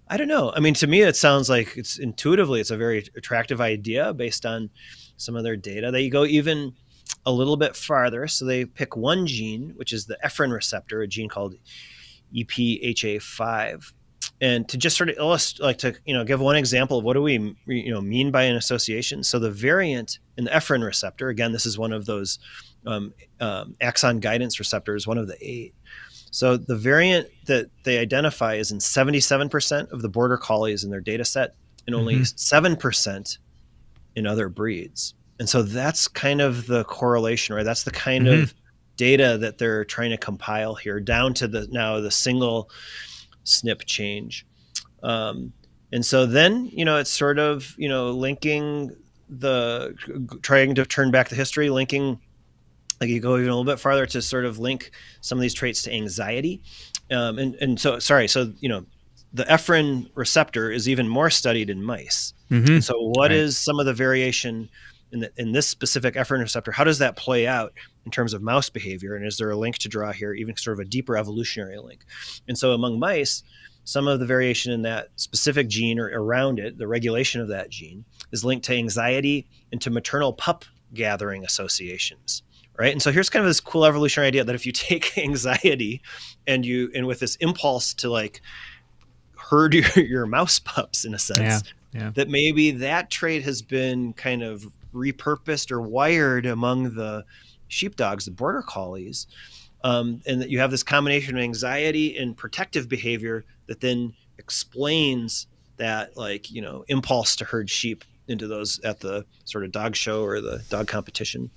I don't know. I mean to me it sounds like it's intuitively it's a very attractive idea based on some of their data. They go even a little bit farther. So they pick one gene which is the ephrin receptor a gene called EPHA5. and to just sort of illustrate, like to you know give one example of what do we you know mean by an association. So the variant in the ephrin receptor, again, this is one of those um, um, axon guidance receptors, one of the eight. So the variant that they identify is in 77% of the border collies in their data set and only mm-hmm. 7% in other breeds. And so that's kind of the correlation, right? That's the kind mm-hmm. of data that they're trying to compile here down to the now the single SNP change. Um, and so then, you know, it's sort of, you know, linking the trying to turn back the history, linking like you go even a little bit farther to sort of link some of these traits to anxiety. Um, and, and so, sorry, so, you know, the ephrin receptor is even more studied in mice. Mm-hmm. So, what right. is some of the variation in, the, in this specific ephrin receptor? How does that play out in terms of mouse behavior? And is there a link to draw here, even sort of a deeper evolutionary link? And so, among mice, some of the variation in that specific gene or around it, the regulation of that gene, is linked to anxiety and to maternal pup gathering associations right and so here's kind of this cool evolutionary idea that if you take anxiety and you and with this impulse to like herd your, your mouse pups in a sense yeah, yeah. that maybe that trait has been kind of repurposed or wired among the sheepdogs the border collies um, and that you have this combination of anxiety and protective behavior that then explains that like you know impulse to herd sheep into those at the sort of dog show or the dog competition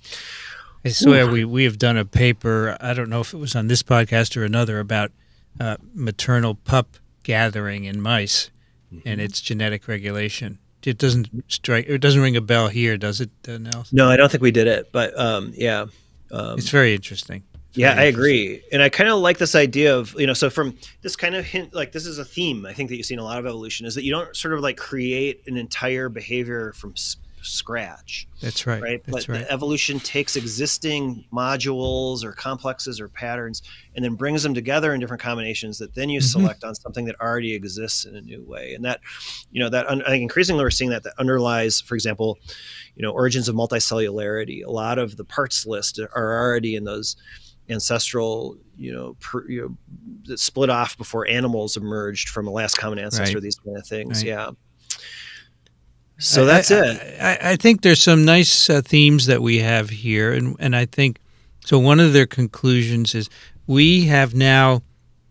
I swear we, we have done a paper, I don't know if it was on this podcast or another, about uh, maternal pup gathering in mice mm-hmm. and its genetic regulation. It doesn't strike, it doesn't ring a bell here, does it, uh, Nelson? No, I don't think we did it, but um, yeah. Um, it's very interesting. It's yeah, very I agree. And I kind of like this idea of, you know, so from this kind of hint, like this is a theme I think that you see in a lot of evolution is that you don't sort of like create an entire behavior from scratch. That's right. Right. That's but right. evolution takes existing modules or complexes or patterns and then brings them together in different combinations that then you mm-hmm. select on something that already exists in a new way. And that, you know, that I think increasingly we're seeing that that underlies, for example, you know, origins of multicellularity. A lot of the parts list are already in those ancestral, you know, per, you know, that split off before animals emerged from a last common ancestor. Right. These kind of things. Right. Yeah. So that's I, it. I, I, think there's some nice uh, themes that we have here, and and I think so. One of their conclusions is we have now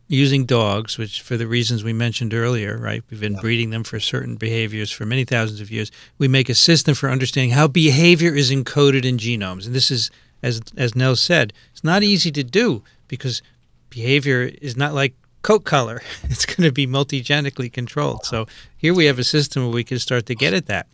using dogs, which for the reasons we mentioned earlier, right? We've been yeah. breeding them for certain behaviors for many thousands of years. We make a system for understanding how behavior is encoded in genomes, and this is as as Nell said, it's not easy to do because behavior is not like coat color. It's going to be multi-genically controlled. So here we have a system where we can start to get at that.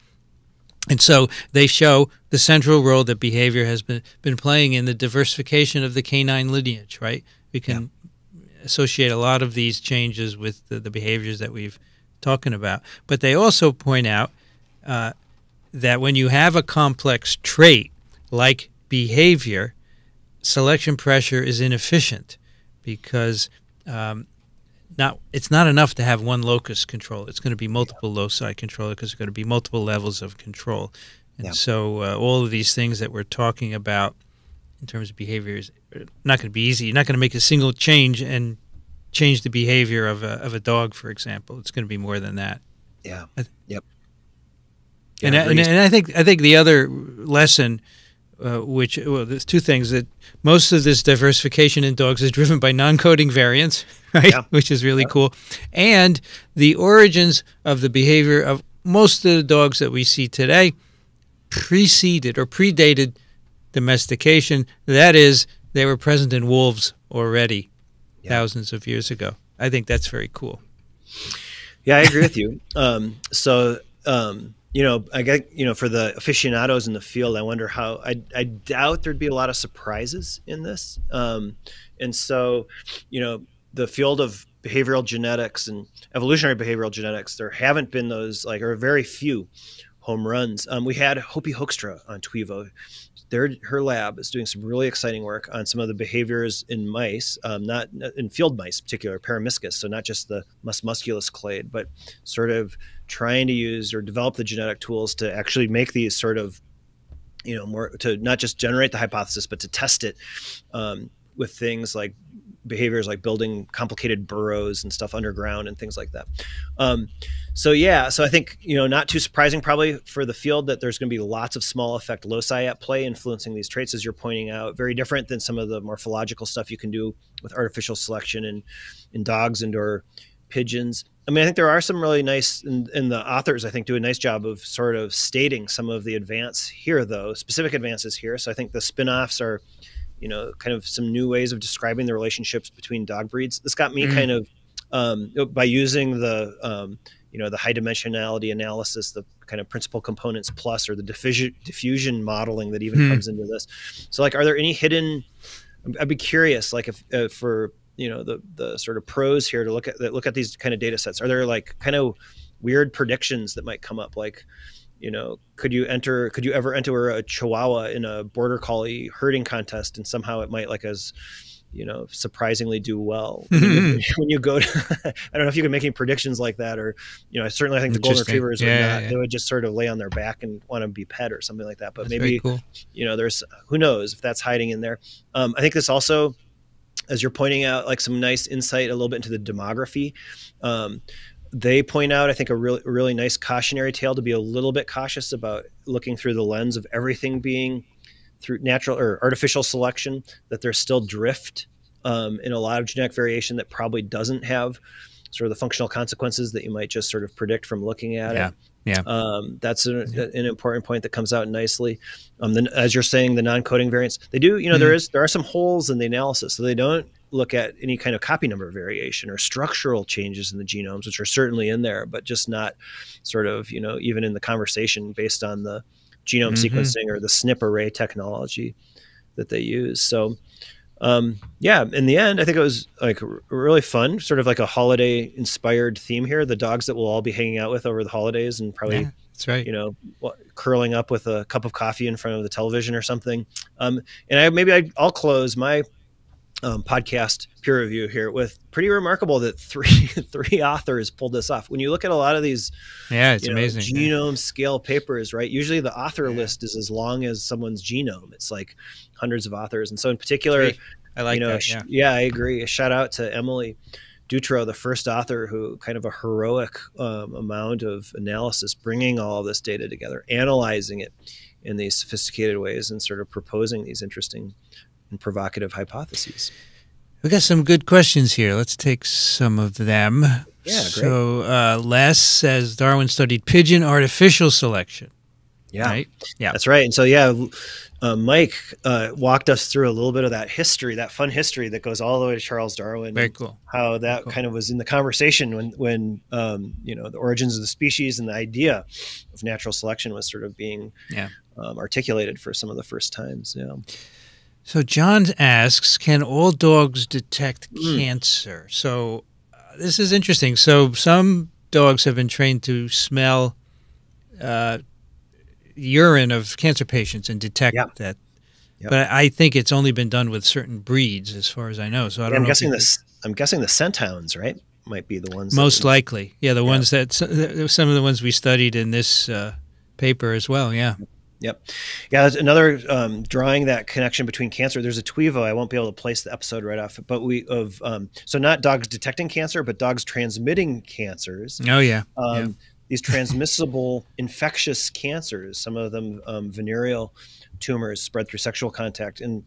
And so they show the central role that behavior has been, been playing in the diversification of the canine lineage, right? We can yeah. associate a lot of these changes with the, the, behaviors that we've talking about. But they also point out uh, that when you have a complex trait like behavior, selection pressure is inefficient because um, not it's not enough to have one locus control. It's going to be multiple loci control because there's going to be multiple levels of control. And yeah. so uh, all of these things that we're talking about in terms of behavior is not going to be easy. You're not going to make a single change and change the behavior of a of a dog, for example. It's going to be more than that. Yeah. Yep. Yeah, and, I, and, and I think I think the other lesson uh, which well, there's two things that most of this diversification in dogs is driven by non-coding variants, right? Yeah. Which is really yeah. cool, and the origins of the behavior of most of the dogs that we see today preceded or predated domestication. That is, they were present in wolves already yeah. thousands of years ago. I think that's very cool. Yeah, I agree with you. Um, so. Um, you know, I get, you know, for the aficionados in the field, I wonder how, I, I doubt there'd be a lot of surprises in this. Um, and so, you know, the field of behavioral genetics and evolutionary behavioral genetics, there haven't been those, like, or very few home runs. Um, we had Hopi Hoekstra on TWiEVO their her lab is doing some really exciting work on some of the behaviors in mice, um, not in field mice, in particular peromyscus. So not just the mus musculus clade, but sort of trying to use or develop the genetic tools to actually make these sort of, you know, more to not just generate the hypothesis, but to test it um, with things like behaviors like building complicated burrows and stuff underground and things like that. Um, so yeah, so I think you know not too surprising probably for the field that there's going to be lots of small effect loci at play influencing these traits as you're pointing out. Very different than some of the morphological stuff you can do with artificial selection in in dogs and or pigeons. I mean, I think there are some really nice, and, and, the authors, I think, do a nice job of sort of stating some of the advance here, though, specific advances here. So I think the spin offs are, you know, kind of some new ways of describing the relationships between dog breeds. This got me mm-hmm. kind of, um, by using the, um, you know, the high dimensionality analysis, the kind of principal components plus, or the diffusion, diffusion modeling that even mm-hmm. comes into this. So, like, are there any hidden, I'd be curious, like, if uh, for you know the the sort of pros here to look at that look at these kind of data sets. Are there like kind of weird predictions that might come up? Like you know could you enter could you ever enter a chihuahua in a border collie herding contest and somehow it might like as you know surprisingly do well? When, you, when you go to i don't know if you can make any predictions like that or you know I certainly i think the golden retrievers yeah, would not yeah. they would just sort of lay on their back and want to be pet or something like that but that's maybe cool. you know there's who knows if that's hiding in there. Um, i think this also as you're pointing out, like some nice insight a little bit into the demography. Um, they point out, I think, a really really nice cautionary tale to be a little bit cautious about looking through the lens of everything being through natural or artificial selection. That there's still drift um, in a lot of genetic variation that probably doesn't have sort of the functional consequences that you might just sort of predict from looking at yeah. it. Yeah, um, that's an, an, important point that comes out nicely. Um, then, as you're saying, the non-coding variants, they do. You know, mm-hmm. there is there are some holes in the analysis, so they don't look at any kind of copy number variation or structural changes in the genomes, which are certainly in there, but just not sort of you know even in the conversation based on the genome mm-hmm. sequencing or the SNP array technology that they use. So um, yeah, in the end, I think it was like really fun, sort of like a holiday inspired theme here. The dogs that we'll all be hanging out with over the holidays and probably, yeah, that's right. You know, curling up with a cup of coffee in front of the television or something. Um, and I, maybe I, will close my um, podcast peer review here with pretty remarkable that three three authors pulled this off. When you look at a lot of these, yeah, it's amazing know, genome scale papers, right? Usually the author yeah. list is as long as someone's genome. It's like hundreds of authors, and so in particular. I like you know, that. Yeah. yeah, I agree. A shout out to Emily. Dutrow, the first author who kind of a heroic um, amount of analysis, bringing all of this data together, analyzing it in these sophisticated ways, and sort of proposing these interesting and provocative hypotheses. We got some good questions here. Let's take some of them. Yeah, great. So uh, Les says Darwin studied pigeon artificial selection. Yeah, right? yeah, that's right. And so yeah, uh, Mike uh, walked us through a little bit of that history, that fun history that goes all the way to Charles Darwin. Very cool. How that cool. kind of was in the conversation when when um, you know the origins of the species and the idea of natural selection was sort of being yeah. um, articulated for some of the first times. Yeah. So John asks, can all dogs detect mm. cancer? So uh, this is interesting. So some dogs have been trained to smell uh, urine of cancer patients and detect yep. that. Yep. But I think it's only been done with certain breeds, as far as I know. So I don't. Yeah, I'm guessing this. I'm guessing the scent hounds, right? Might be the ones. Most likely, yeah. The yeah. ones that some of the ones we studied in this uh, paper as well. Yeah. Yep. Yeah, there's another um, drawing that connection between cancer. There's a TWiEVO. I won't be able to place the episode right off, but we of um, so not dogs detecting cancer, but dogs transmitting cancers. Oh yeah. Um, yeah. These transmissible infectious cancers, some of them um, venereal tumors spread through sexual contact, and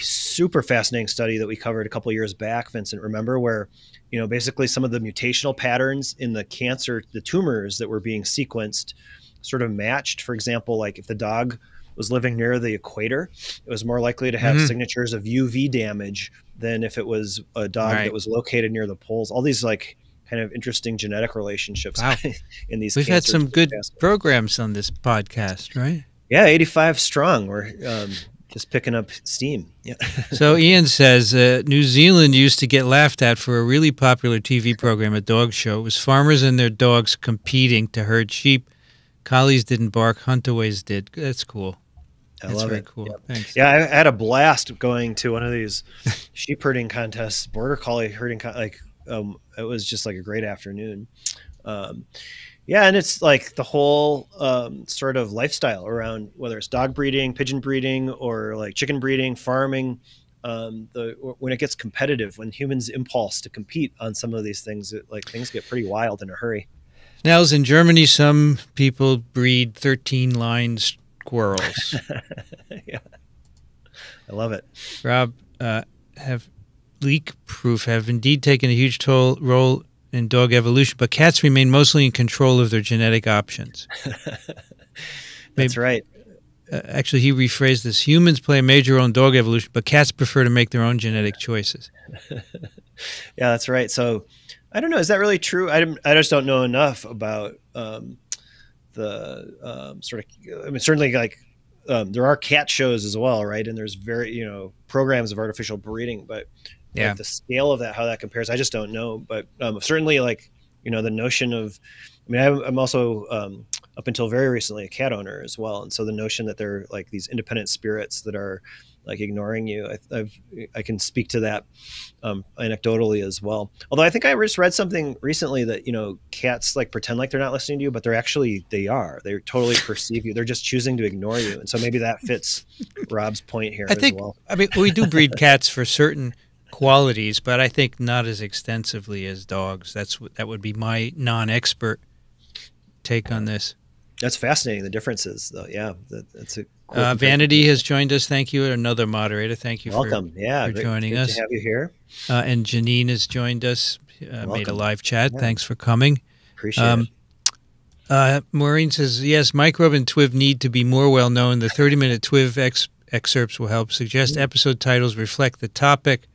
super fascinating study that we covered a couple years back, Vincent. Remember where you know basically some of the mutational patterns in the cancer, the tumors that were being sequenced sort of matched. For example, like if the dog was living near the equator, it was more likely to have mm-hmm. signatures of UV damage than if it was a dog right. that was located near the poles. All these like kind of interesting genetic relationships wow. in these. We've had some good programs on this podcast, right? Yeah, 85 strong. We're um, just picking up steam. Yeah. so Ian says uh, New Zealand used to get laughed at for a really popular TV program, a dog show. It was farmers and their dogs competing to herd sheep Collies didn't bark. Huntaways did. That's cool. I That's love very it. cool. Yeah. Thanks. Yeah, I had a blast going to one of these sheep herding contests, border collie herding. Con- like, um, it was just like a great afternoon. Um, yeah, and it's like the whole um, sort of lifestyle around whether it's dog breeding, pigeon breeding, or like chicken breeding, farming. um, the when it gets competitive, when humans impulse to compete on some of these things, it, like things get pretty wild in a hurry. Nels, in Germany, some people breed 13 line squirrels. yeah. I love it. Rob, uh, have leak proof have indeed taken a huge toll, role in dog evolution, but cats remain mostly in control of their genetic options. That's Maybe, right. Uh, actually, he rephrased this humans play a major role in dog evolution, but cats prefer to make their own genetic choices. yeah, that's right. So, I don't know. Is that really true? I, I just don't know enough about um, the um, sort of. I mean, certainly, like um, there are cat shows as well, right? And there's very you know programs of artificial breeding, but yeah, like the scale of that, how that compares, I just don't know. But um, certainly, like you know, the notion of, I mean, I'm, I'm also um, up until very recently a cat owner as well, and so the notion that they're like these independent spirits that are like ignoring you, I, I've, I can speak to that um, anecdotally as well. Although I think I just read something recently that you know cats like pretend like they're not listening to you, but they're actually they are. They totally perceive you. They're just choosing to ignore you, and so maybe that fits Rob's point here I think, well. I mean, we do breed cats for certain qualities, but I think not as extensively as dogs. That's that would be my non-expert take on this. That's fascinating. The differences, though. Yeah, that, that's a. Cool uh, Vanity has joined us. Thank you, another moderator. Thank you. Welcome. For, yeah, for great, joining great us. To have you here. Uh, and Janine has joined us. Uh, made a live chat. Yeah. Thanks for coming. Appreciate um, it. Uh, Maureen says, yes, Microbe and TWIV need to be more well known. The 30 minute TWIV ex- excerpts will help. Suggest mm-hmm. episode titles reflect the topic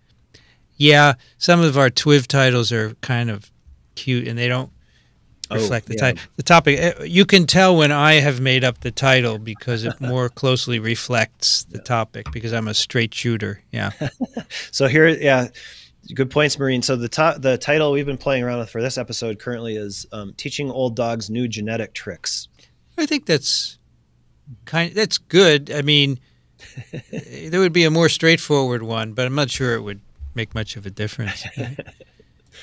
yeah, some of our TWIV titles are kind of cute and they don't reflect oh, the yeah. title. The topic eh, you can tell when I have made up the title because it more closely reflects the topic because I'm a straight shooter. Yeah. so here, yeah, good points, Maureen. So the top, the title we've been playing around with for this episode currently is um, "Teaching Old Dogs New Genetic Tricks." I think that's kind. That's good. I mean, there would be a more straightforward one, but I'm not sure it would make much of a difference.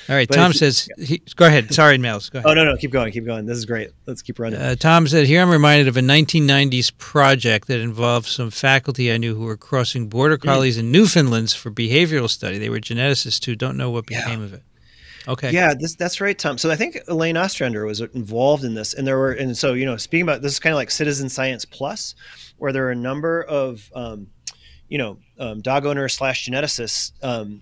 All right, Tom says, he, go ahead. Sorry, Nels. Go ahead. Oh, no, no, keep going, keep going. This is great. Let's keep running. Uh, Tom said, here I'm reminded of a 1990s project that involved some faculty I knew who were crossing border mm. collies mm. in Newfoundlands for behavioral study. They were geneticists too. Don't know what became yeah. of it. Okay. Yeah, this, that's right, Tom. So I think Elaine Ostrander was involved in this, and there were, and so you know, speaking about this is kind of like Citizen Science Plus, where there are a number of, um, you know, um, dog owners slash geneticists um,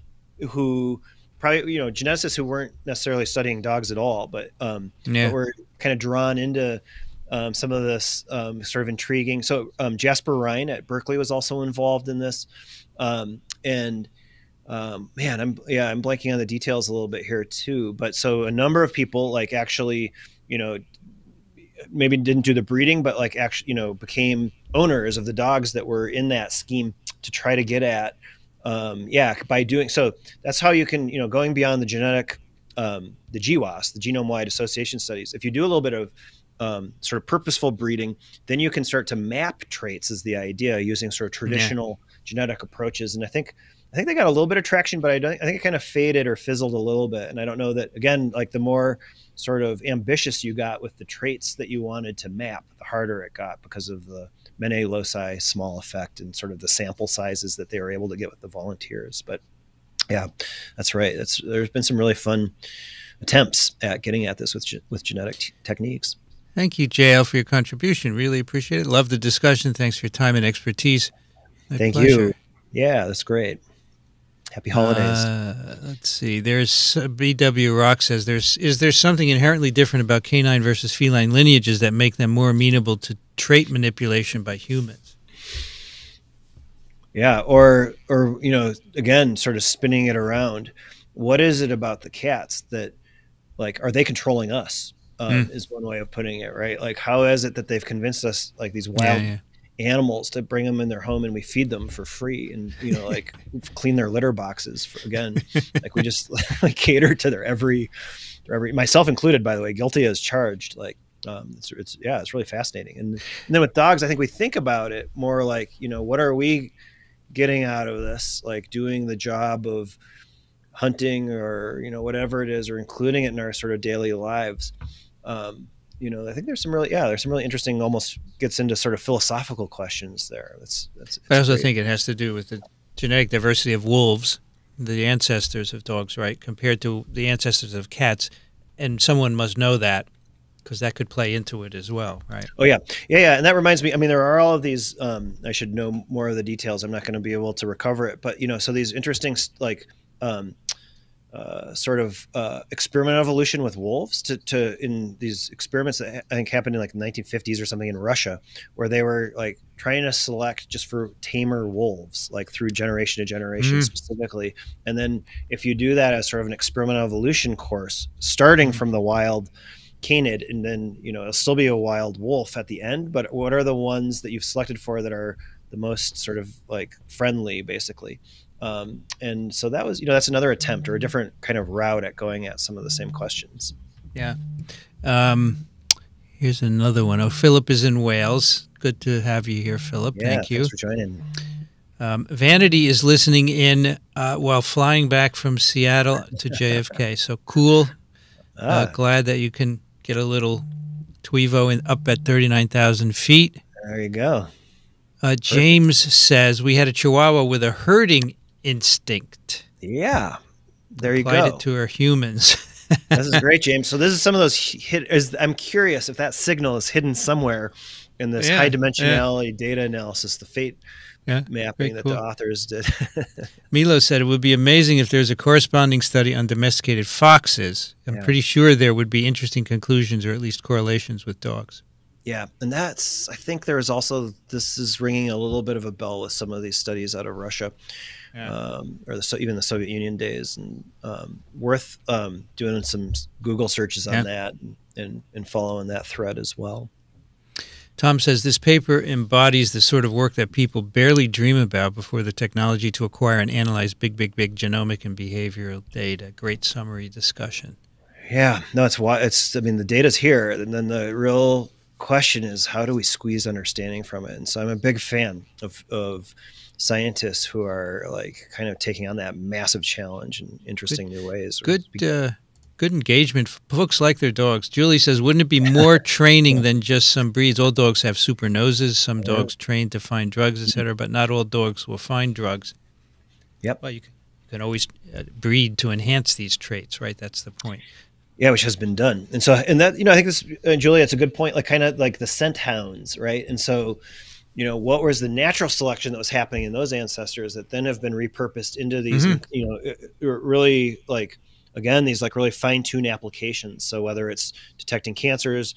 who probably you know geneticists who weren't necessarily studying dogs at all, but, um, yeah. but were kind of drawn into um, some of this um, sort of intriguing. So um, Jasper Rine at Berkeley was also involved in this, um, and um, man, I'm yeah, I'm blanking on the details a little bit here too. But so a number of people like actually, you know, maybe didn't do the breeding, but like actually, you know, became owners of the dogs that were in that scheme to try to get at um, yeah, by doing so, that's how you can, you know, going beyond the genetic, um, the GWAS, the genome wide association studies. If you do a little bit of um, sort of purposeful breeding, then you can start to map traits. Is the idea using sort of traditional yeah. genetic approaches? And I think I think they got a little bit of traction, but I, don't, I think it kind of faded or fizzled a little bit. And I don't know that again, like the more sort of ambitious you got with the traits that you wanted to map, the harder it got because of the many loci small effect and sort of the sample sizes that they were able to get with the volunteers. But yeah, that's right. That's there's been some really fun attempts at getting at this with with genetic t- techniques. Thank you, JL, for your contribution. Really appreciate it. Love the discussion. Thanks for your time and expertise. My Thank pleasure. you. Yeah, that's great. Happy holidays. Uh, let's see. There's uh, BW Rock says there's is there something inherently different about canine versus feline lineages that make them more amenable to trait manipulation by humans? Yeah, or or you know, again, sort of spinning it around. What is it about the cats that like are they controlling us? Um, mm. Is one way of putting it, right? Like, how is it that they've convinced us, like these wild yeah, yeah animals to bring them in their home and we feed them for free and you know like clean their litter boxes for, again like we just like cater to their every their every myself included by the way guilty as charged like um, it's, it's yeah it's really fascinating. And, and then with dogs i think we think about it more like you know what are we getting out of this? Like doing the job of hunting or you know whatever it is or including it in our sort of daily lives. Um, you know, I think there's some really, yeah, there's some really interesting, almost gets into sort of philosophical questions there. That's, that's. I also great. think it has to do with the genetic diversity of wolves, the ancestors of dogs, right, compared to the ancestors of cats, and someone must know that because that could play into it as well, right? Oh yeah, yeah, yeah. And that reminds me. I mean, there are all of these. Um, I should know more of the details. I'm not going to be able to recover it, but you know, so these interesting like um, uh, sort of uh, experimental evolution with wolves to, to in these experiments that I think happened in like the 1950s or something in Russia, where they were like trying to select just for tamer wolves, like through generation to generation mm. specifically. And then if you do that as sort of an experimental evolution course, starting mm. from the wild canid, and then you know it'll still be a wild wolf at the end. But what are the ones that you've selected for that are the most sort of like friendly, basically? Um, and so that was, you know, that's another attempt or a different kind of route at going at some of the same questions. Yeah. Um, here's another one. Oh, Philip is in Wales. Good to have you here, Philip. Yeah, Thank you. Thanks for joining. Um, Vanity is listening in uh, while flying back from Seattle to JFK. So cool. Uh, ah. Uh, glad that you can get a little TWiEVO in, up at 39,000 feet. There you go. Uh, James says we had a Chihuahua with a herding instinct. Yeah, there you Applied go. it to our humans. this is great, James. So this is some of those hit. Is, I'm curious if that signal is hidden somewhere in this yeah, high dimensionality yeah. data analysis, the PHATE yeah, mapping that cool. the authors did. Milo said it would be amazing if there's a corresponding study on domesticated foxes. I'm pretty sure there would be interesting conclusions or at least correlations with dogs. Yeah, and that's I think there is also this is ringing a little bit of a bell with some of these studies out of Russia, yeah. um, or the, even the Soviet Union days, and um, worth um, doing some Google searches on yeah. that and, and, and following that thread as well. Tom says this paper embodies the sort of work that people barely dream about before the technology to acquire and analyze big, big, big genomic and behavioral data. Great summary discussion. Yeah, no, it's why it's. I mean, the data's here, and then the real question is how do we squeeze understanding from it? And so I'm a big fan of, of scientists who are like kind of taking on that massive challenge in interesting good, new ways. Good, uh, good engagement. Folks like their dogs. Julie says, wouldn't it be more training than just some breeds? All dogs have super noses. Some dogs train to find drugs, etc. But not all dogs will find drugs. Yep. Well, you can, you can always uh, breed to enhance these traits, right? That's the point. Yeah, which has been done, and so and that you know I think this, uh, Julia, it's a good point. Like kind of like the scent hounds, right? And so, you know, what was the natural selection that was happening in those ancestors that then have been repurposed into these, mm-hmm. you know, uh, uh, really like again these like really fine tuned applications. So whether it's detecting cancers,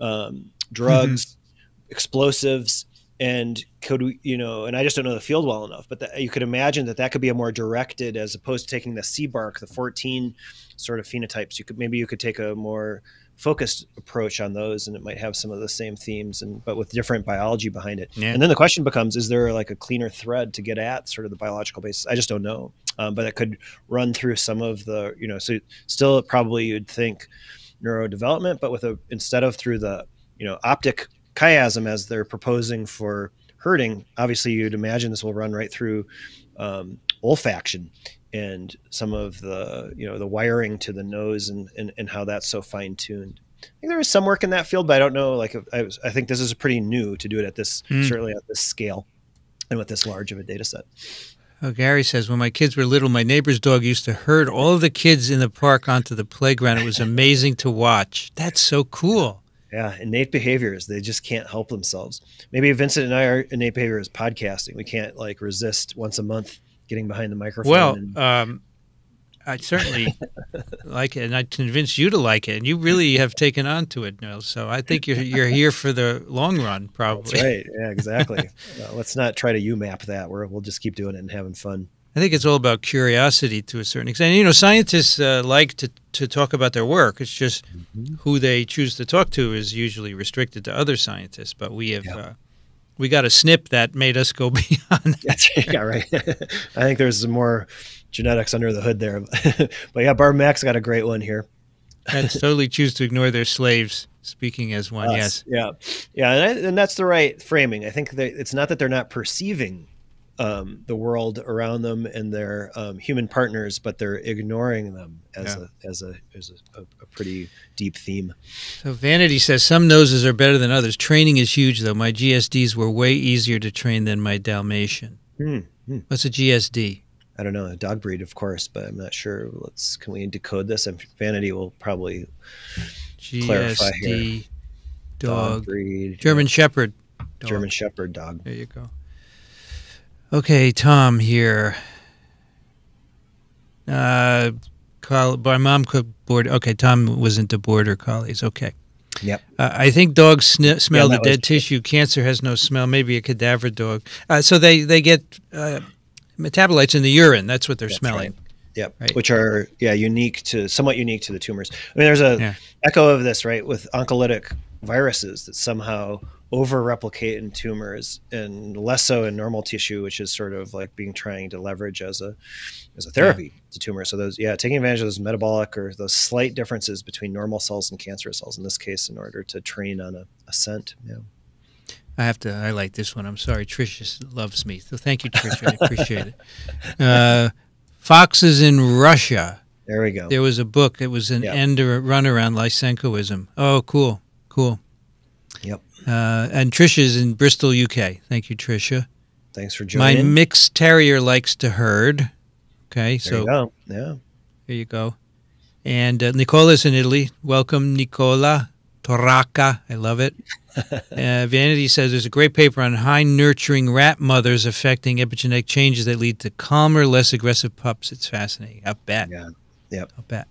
um, drugs, mm-hmm. explosives, and could we you know and i just don't know the field well enough but that, you could imagine that that could be a more directed as opposed to taking the C-BARQ the 14 sort of phenotypes you could maybe you could take a more focused approach on those and it might have some of the same themes and but with different biology behind it. Yeah. and then the question becomes is there like a cleaner thread to get at sort of the biological basis? I just don't know. Um, but it could run through some of the you know so still probably you'd think neurodevelopment but with a instead of through the you know optic chiasm as they're proposing for herding, obviously you'd imagine this will run right through um, olfaction and some of the you know the wiring to the nose and and, and how that's so fine tuned. I think there is some work in that field, but I don't know. Like I, was, I think this is pretty new to do it at this mm. certainly at this scale and with this large of a data set. Oh, Gary says, when my kids were little, my neighbor's dog used to herd all the kids in the park onto the playground. It was amazing to watch. That's so cool. Yeah, innate behaviors. They just can't help themselves. Maybe Vincent and I are innate behavior is podcasting. We can't like resist once a month getting behind the microphone. Well, and... um, I certainly like it, and I convinced you to like it, and you really have taken on to it, Neil. So I think you're you're here for the long run, probably. That's right. Yeah, exactly. let's not try to UMAP that. We're, we'll just keep doing it and having fun. I think it's all about curiosity to a certain extent. You know, scientists uh, like to, to talk about their work. It's just mm-hmm. who they choose to talk to is usually restricted to other scientists. But we have yeah. uh, we got a SNP that made us go beyond. That's yeah, right. I think there's some more genetics under the hood there. but yeah, Barb Max got a great one here. That's totally choose to ignore their slaves. Speaking as one, Us. yes, yeah, yeah, and, I, and that's the right framing. I think that it's not that they're not perceiving um, the world around them and their um, human partners, but they're ignoring them as yeah. a as a as a, a, pretty deep theme. So Vanity says some noses are better than others. Training is huge, though. My GSDs were way easier to train than my Dalmatian. Hmm. Hmm. What's a GSD? I don't know, a dog breed, of course, but I'm not sure. Let's can we decode this? And Vanity will probably GSD clarify here. Dog, dog breed, German yeah. Shepherd, dog. German Shepherd dog. There you go. Okay, Tom here. Uh, call, my mom cooked border. Okay, Tom wasn't into border collies. Okay. Yep. Uh, I think dogs smell yeah, the dead tissue. Cancer has no smell. Maybe a cadaver dog. Uh, so they they get uh, metabolites in the urine. That's what they're That's smelling. Right. Yep. Right. Which are yeah unique to somewhat unique to the tumors. I mean, there's a yeah. echo of this right with oncolytic viruses that somehow over replicate in tumors and less so in normal tissue, which is sort of like being trying to leverage as a as a therapy yeah. to tumor. So those yeah, taking advantage of those metabolic or those slight differences between normal cells and cancerous cells in this case in order to train on a, a scent. Yeah. I have to highlight this one. I'm sorry, Tricia loves me. So thank you, Tricia. I appreciate it. Uh, foxes in Russia. There we go. There was a book. It was an yep. end run around Lysenkoism. Oh, cool, cool. Yep. Uh, and Trisha's in Bristol, UK. Thank you, Trisha. Thanks for joining. My mixed terrier likes to herd. Okay, there so yeah, there you go. And uh, Nicola's in Italy. Welcome, Nicola Toraca. I love it. uh, Vanity says there's a great paper on high nurturing rat mothers affecting epigenetic changes that lead to calmer, less aggressive pups. It's fascinating. I bet. Yeah. Yep. I bet.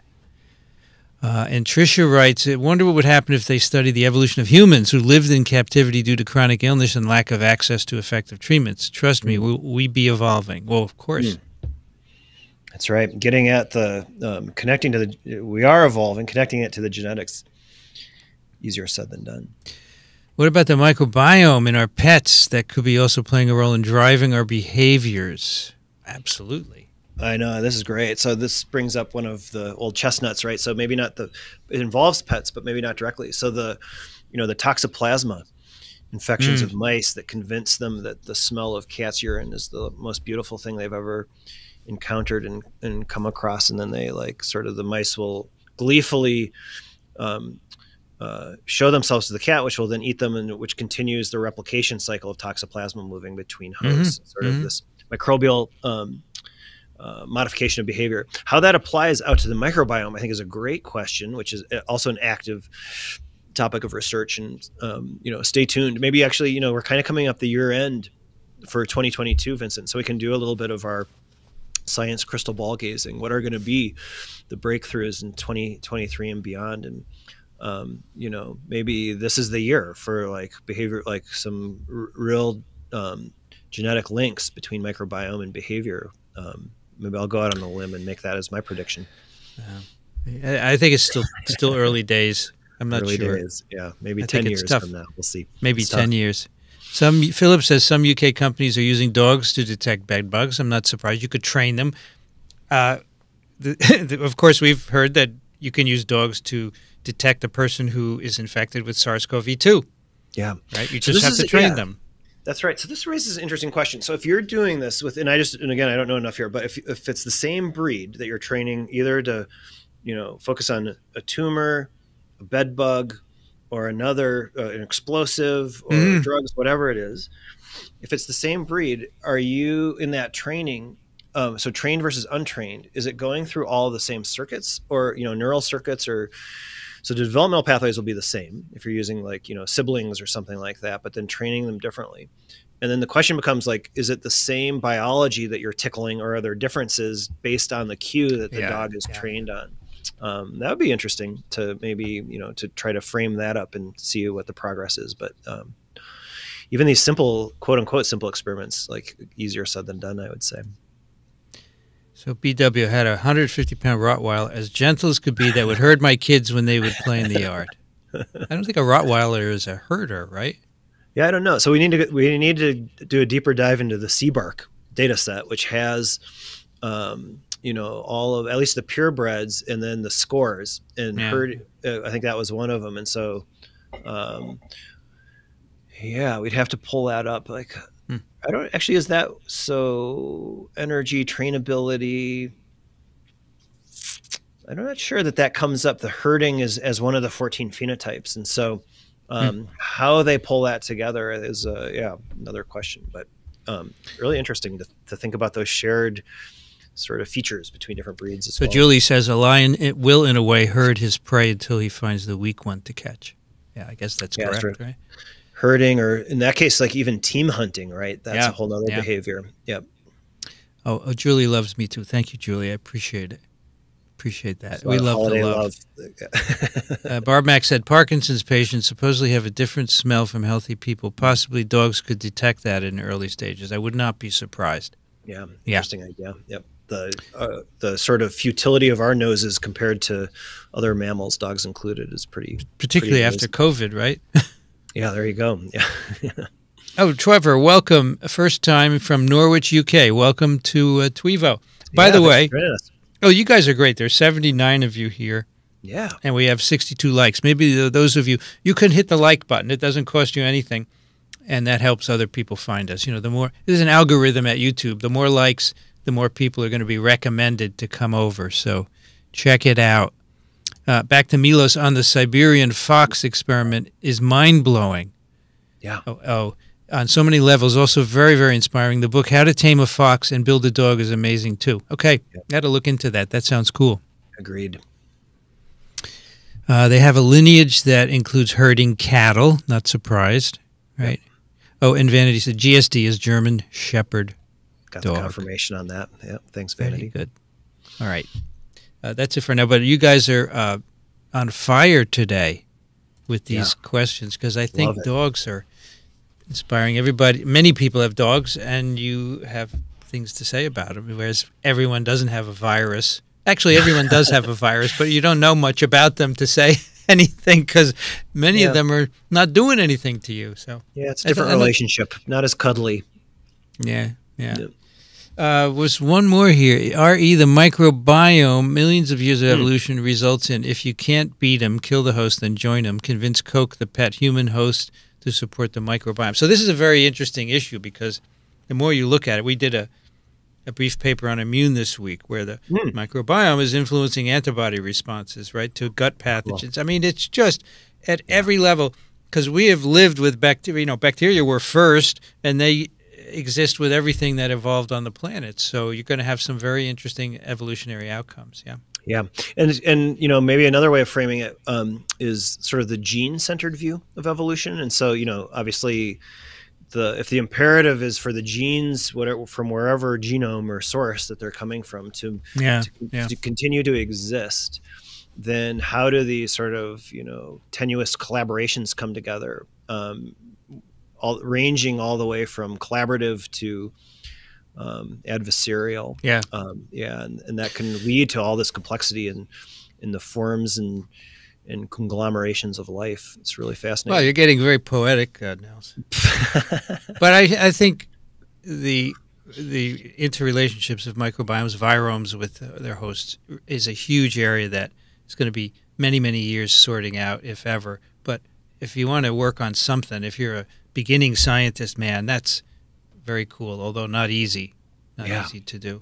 Uh, and Tricia writes, I wonder what would happen if they studied the evolution of humans who lived in captivity due to chronic illness and lack of access to effective treatments. Trust me, mm. will we be evolving? Well, of course. Mm. That's right. Getting at the, um, connecting to the, we are evolving, connecting it to the genetics. Easier said than done. What about the microbiome in our pets that could be also playing a role in driving our behaviors? Absolutely. I know this is great. So this brings up one of the old chestnuts, right? So maybe not the it involves pets, but maybe not directly. So the you know the toxoplasma infections mm. of mice that convince them that the smell of cat's urine is the most beautiful thing they've ever encountered and, and come across, and then they like sort of the mice will gleefully um, uh, show themselves to the cat, which will then eat them, and which continues the replication cycle of toxoplasma moving between hosts. Mm-hmm. Sort mm-hmm. of this microbial um, uh, modification of behavior. How that applies out to the microbiome, I think, is a great question, which is uh, also an active topic of research. And um, you know, stay tuned. Maybe actually, you know, we're kind of coming up the year end for 2022, Vincent, so we can do a little bit of our science crystal ball gazing. What are going to be the breakthroughs in 2023 and beyond? And um, you know, maybe this is the year for like behavior, like some r- real um, genetic links between microbiome and behavior. Um, maybe I'll go out on a limb and make that as my prediction. I think it's still still early days. I'm not early sure. Days. Yeah, maybe I ten years tough. from now. We'll see. Maybe it's ten tough. years. Some Philip says some UK companies are using dogs to detect bed bugs. I'm not surprised. You could train them. Uh, the, of course, we've heard that you can use dogs to detect a person who is infected with SARS-CoV-2. Yeah, right. You just so have to train yeah. them. That's right. So this raises an interesting question. So if you're doing this with, and I just, and again, I don't know enough here, but if, if it's the same breed that you're training either to, you know, focus on a tumor, a bed bug, or another, uh, an explosive or mm. drugs, whatever it is, if it's the same breed, are you in that training? Um, so trained versus untrained, is it going through all the same circuits or, you know, neural circuits or, so the developmental pathways will be the same if you're using like, you know, siblings or something like that, but then training them differently. And then the question becomes like, is it the same biology that you're tickling or are there differences based on the cue that the yeah, dog is yeah. trained on? Um, that would be interesting to maybe, you know, to try to frame that up and see what the progress is. But um, even these simple, quote unquote, simple experiments, like easier said than done, I would say. So BW had a 150 pound Rottweiler, as gentle as could be, that would herd my kids when they would play in the yard. I don't think a Rottweiler is a herder, right? Yeah, I don't know. So we need to we need to do a deeper dive into the C-BARQ data set, which has, um, you know, all of at least the purebreds and then the scores. And yeah. herd, uh, I think that was one of them. And so, um, yeah, we'd have to pull that up. Like Hmm. I don't actually is that so energy trainability. I'm not sure that that comes up. The herding is as one of the 14 phenotypes, and so hmm. um, hmm. how they pull that together is uh, yeah another question. But um, really interesting to, to think about those shared sort of features between different breeds. so well. Julie says a lion it will, in a way, herd his prey until he finds the weak one to catch. Yeah, I guess that's yeah, correct, right? Herding, or in that case, like even team hunting, right? That's yeah. a whole other yeah. behavior. Yep. Oh, oh, Julie loves me too. Thank you, Julie. I appreciate it. Appreciate that. we love the love. love. uh, Barb Mack said Parkinson's patients supposedly have a different smell from healthy people. Possibly dogs could detect that in early stages. I would not be surprised. Yeah, interesting yeah. idea. Yep. The uh, the sort of futility of our noses compared to other mammals, dogs included, is pretty. Particularly pretty after COVID, right? yeah, there you go. Yeah. oh, Trevor, welcome. First time from Norwich, UK. Welcome to uh, TWiEVO. By yeah, the way, Oh, you guys are great. There's 79 of you here. Yeah. And we have 62 likes. Maybe those of you, you can hit the like button. It doesn't cost you anything. And that helps other people find us. You know, the more, there's an algorithm at YouTube. The more likes, the more people are going to be recommended to come over. So check it out. Uh, back to Milos on the Siberian fox experiment is mind blowing. Yeah. Oh, oh, on so many levels. Also, very, very inspiring. The book, How to Tame a Fox and Build a Dog, is amazing too. Okay, yep. got to look into that. That sounds cool. Agreed. Uh, they have a lineage that includes herding cattle. Not surprised, right? Yep. Oh, and Vanity said GSD is German Shepherd Got dog. the confirmation on that. Yeah, thanks, Vanity. Very good. All right, uh, that's it for now. But you guys are uh, on fire today with these yeah. questions because I think dogs are inspiring. Everybody, many people have dogs, and you have things to say about them. Whereas everyone doesn't have a virus. Actually, everyone does have a virus, but you don't know much about them to say anything because many yeah. of them are not doing anything to you. So yeah, it's a different relationship, not as cuddly. Yeah, yeah. yeah. Uh, was one more here. RE, the microbiome, millions of years of hmm. evolution mm. results in if you can't beat them, kill the host, then join them. Convince Coke, the pet human host, to support the microbiome. So this is a very interesting issue because the more you look at it, we did a, a brief paper on immune this week where the mm. microbiome is influencing antibody responses, right, to gut pathogens. I mean, it's just at every level because we have lived with bacteria. You know, bacteria were first, and they exist with everything that evolved on the planet. So you're going to have some very interesting evolutionary outcomes. Yeah. Yeah, and and you know maybe another way of framing it um, is sort of the gene centered view of evolution, and so you know obviously the if the imperative is for the genes whatever from wherever genome or source that they're coming from to yeah, to, yeah. to continue to exist, then how do these sort of you know tenuous collaborations come together, um, all ranging all the way from collaborative to um, adversarial. Yeah. Um, yeah. And, and that can lead to all this complexity in, in the forms and, and conglomerations of life. It's really fascinating. Well, you're getting very poetic, uh, Nelson. but I, I think the the interrelationships of microbiomes, viromes with uh, their hosts, is a huge area that is going to be many, many years sorting out, if ever. But if you want to work on something, if you're a beginning scientist, man, that's very cool, although not easy. Not yeah. easy to do.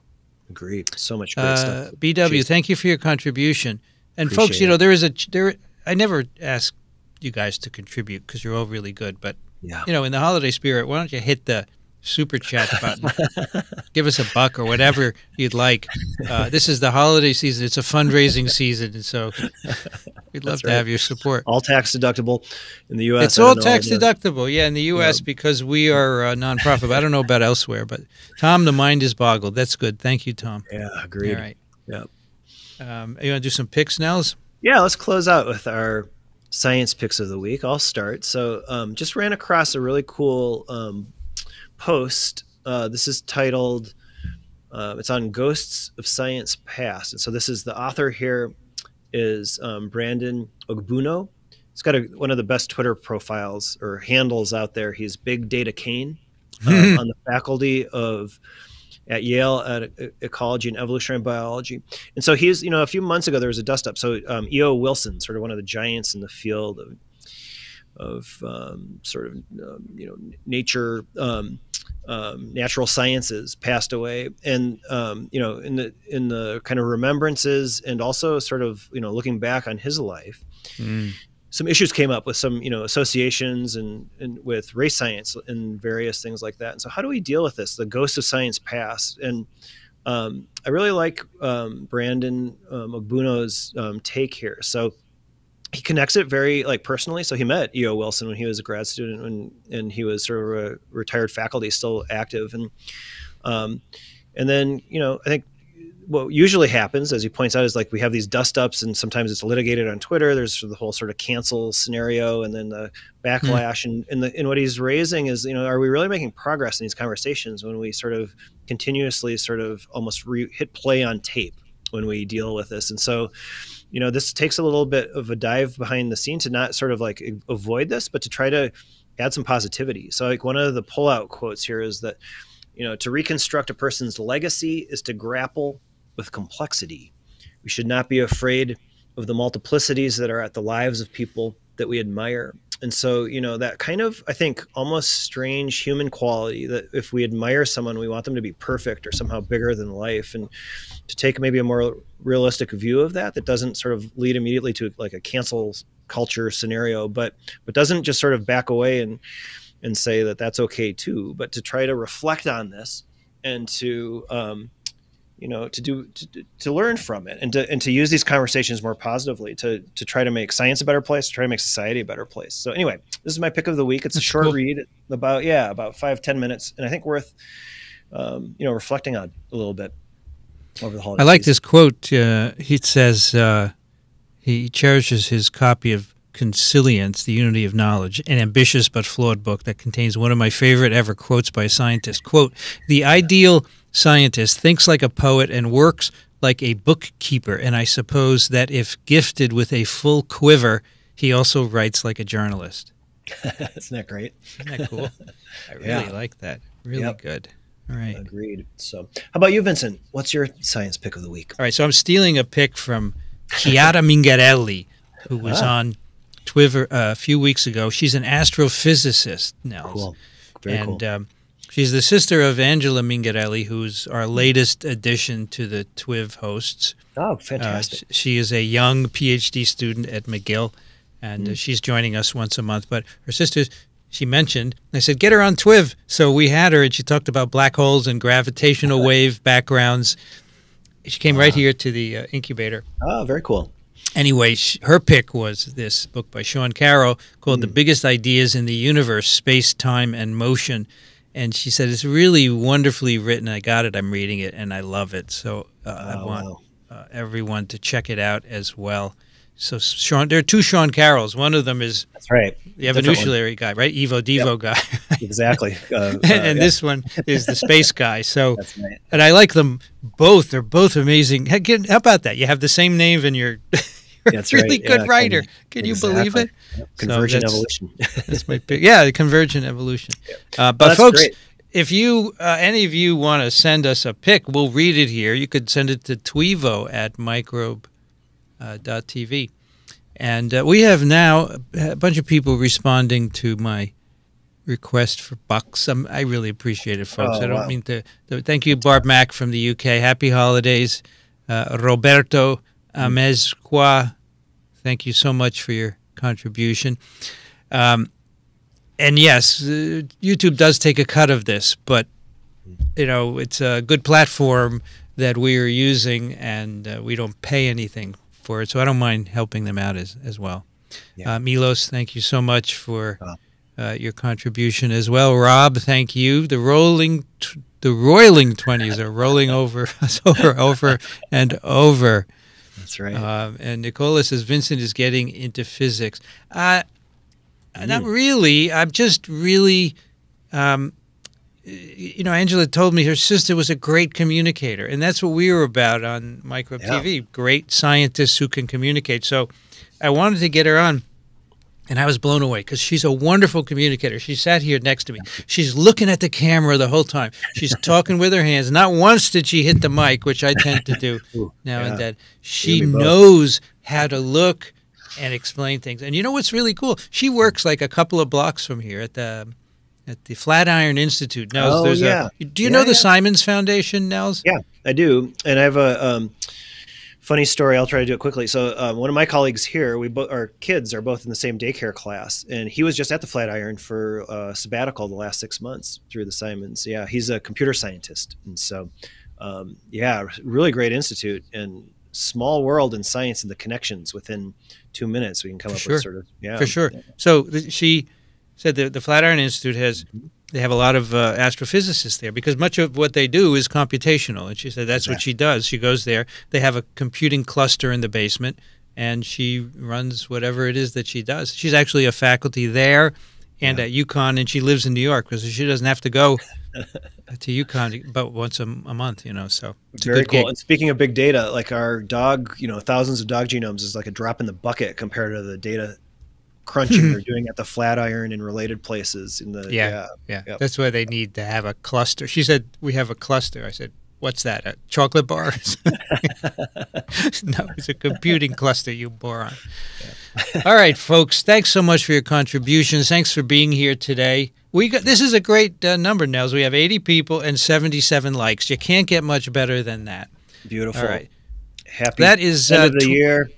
Agreed. So much great uh, stuff. BW, thank you for your contribution. And Appreciate folks, you know, there is a there. I never ask you guys to contribute because you're all really good, but yeah. you know, in the holiday spirit, why don't you hit the super chat button. Give us a buck or whatever you'd like. Uh, this is the holiday season. It's a fundraising season, and so we'd love That's to have your support. All tax deductible in the U.S. It's all tax deductible, yeah, in the U.S. Yeah. because we are a nonprofit. But I don't know about elsewhere. But Tom, the mind is boggled. That's good. Thank you, Tom. Yeah, agreed. All right. Yeah. Um, you want to do some picks, Nels? Yeah, let's close out with our science picks of the week. I'll start. So, um, just ran across a really cool um, post. Uh, this is titled, uh, it's on Ghosts of Science Past. And so this is the author here is um, Brandon Ogbunu. He's got a, one of the best Twitter profiles or handles out there. He's Big Data Kane um, on the faculty of at Yale at Ecology and Evolutionary Biology. And so he's, you know, a few months ago there was a dust up. So um, E.O. Wilson, sort of one of the giants in the field of of um, sort of um, you know nature um, um, natural sciences passed away, and um, you know in the in the kind of remembrances and also sort of you know looking back on his life. Mm. some issues came up with some you know associations and, and with race science and various things like that. And so how do we deal with this? The ghost of science past and um, I really like um, Brandon um, Ogbunu's um, take here. So he connects it very like personally. So he met E.O. Wilson when he was a grad student and, and he was sort of a retired faculty, still active. And, um, and then, you know, I think what usually happens, as he points out, is like we have these dust ups, and sometimes it's litigated on Twitter. There's the whole sort of cancel scenario, and then the backlash. Mm. And and, the, and what he's raising is, you know, are we really making progress in these conversations when we sort of continuously sort of almost re- hit play on tape when we deal with this? And so, you know, this takes a little bit of a dive behind the scene to not sort of like avoid this, but to try to add some positivity. So, like one of the pullout quotes here is that you know, to reconstruct a person's legacy is to grapple with complexity. We should not be afraid of the multiplicities that are at the lives of people that we admire. And so, you know, that kind of, I think, almost strange human quality that if we admire someone, we want them to be perfect or somehow bigger than life. And to take maybe a more realistic view of that, that doesn't sort of lead immediately to like a cancel culture scenario, but, but doesn't just sort of back away and, and say that that's okay too, but to try to reflect on this and to, um, you know to do to, to learn from it and to and to use these conversations more positively to to try to make science a better place to try to make society a better place. So anyway this is my pick of the week. It's That's a short cool. read about yeah about five ten minutes and i think worth um, you know reflecting on a little bit over the i like this quote uh, he says uh, he cherishes his copy of Consilience, The Unity of Knowledge, an ambitious but flawed book that contains one of my favorite ever quotes by a scientist. Quote, the ideal scientist thinks like a poet and works like a bookkeeper, and I suppose that if gifted with a full quiver, he also writes like a journalist. Isn't that great? Isn't that cool? I really yeah. like that. Really yep. good. All right. Agreed. So, how about you, Vincent? What's your science pick of the week? All right. So, I'm stealing a pick from Chiara Mingarelli, who was ah. on Twitter uh, a few weeks ago. She's an astrophysicist, Nels. Cool. Very and cool. Um, She's the sister of Angela Mingarelli, who's our latest addition to the TWIV hosts. Oh, fantastic. Uh, she is a young PhD student at McGill, and mm. uh, she's joining us once a month. But her sister, she mentioned, I said, get her on TWIV. So we had her, and she talked about black holes and gravitational wave backgrounds. She came right here to the uh, incubator. Oh, very cool. Anyway, she, her pick was this book by Sean Carroll called mm. The Biggest Ideas in the Universe Space, Time, and Motion and she said it's really wonderfully written. I got it. I'm reading it, and I love it. So uh, oh, I want wow. uh, everyone to check it out as well. So Sean, there are two Sean Carrolls. One of them is that's right, the evolutionary guy, right? Evo Devo yep. guy. exactly. Uh, and, and yeah. this one is the space guy. So, right. and I like them both. They're both amazing. How about that? You have the same name and you're That's really right. good yeah, writer. Can exactly. you believe it? Yep. Convergent so that's, evolution. that's my big, yeah, convergent evolution. Uh, but well, folks, great. if you uh, any of you want to send us a pic, we'll read it here. You could send it to TWiEVO at microbe.tv. Uh, and uh, we have now a bunch of people responding to my request for bucks. Um, I really appreciate it, folks. Oh, I don't wow. mean to, to, Thank you, Barb Mack from the UK. Happy holidays. Uh, Roberto Amezqua Thank you so much for your contribution. Um, and yes, uh, YouTube does take a cut of this, but you know it's a good platform that we are using, and uh, we don't pay anything for it, so I don't mind helping them out as as well. Yeah. Uh, Milos, thank you so much for uh, your contribution as well. Rob, thank you. The rolling, the roiling twenties are rolling over us over, over and over. That's right. Um, and Nicola says Vincent is getting into physics. Uh, Not really. I'm just really, um, you know, Angela told me her sister was a great communicator, and that's what we were about on Microbe yeah. TV. Great scientists who can communicate. So I wanted to get her on. And I was blown away because she's a wonderful communicator. She sat here next to me. She's looking at the camera the whole time. She's talking with her hands. Not once did she hit the mic, which I tend to do Ooh, now yeah. and then. She knows how to look and explain things. And you know what's really cool? She works like a couple of blocks from here at the at the Flatiron Institute. Nels, oh, there's yeah. A, do you yeah, know the yeah. Simons Foundation, Nels? Yeah, I do. And I have a um, funny story. I'll try to do it quickly. So, um, one of my colleagues here, we both our kids are both in the same daycare class, and he was just at the Flatiron for a sabbatical the last six months through the Simons. Yeah, he's a computer scientist, and so um, yeah, really great institute and small world in science and the connections within two minutes we can come for up sure. with sort of yeah for sure. So th- she said that the Flatiron Institute has. They have a lot of uh, astrophysicists there because much of what they do is computational. And she said that's exactly. what she does. She goes there. They have a computing cluster in the basement, and she runs whatever it is that she does. She's actually a faculty there and yeah. at UConn, and she lives in New York because she doesn't have to go to UConn but once a, a month, you know. So very cool. Gig. And speaking of big data, like our dog, you know, thousands of dog genomes is like a drop in the bucket compared to the data crunching they're doing at the Flatiron and related places in the yeah yeah, yeah. Yep. that's why they need to have a cluster. She said we have a cluster. I said what's that a chocolate bar? No it's a computing cluster you moron yeah. all right folks thanks so much for your contributions. Thanks for being here today. We got this is a great uh, number nels. We have 80 people and 77 likes. You can't get much better than that. Beautiful. All right. Happy that is end uh, of the year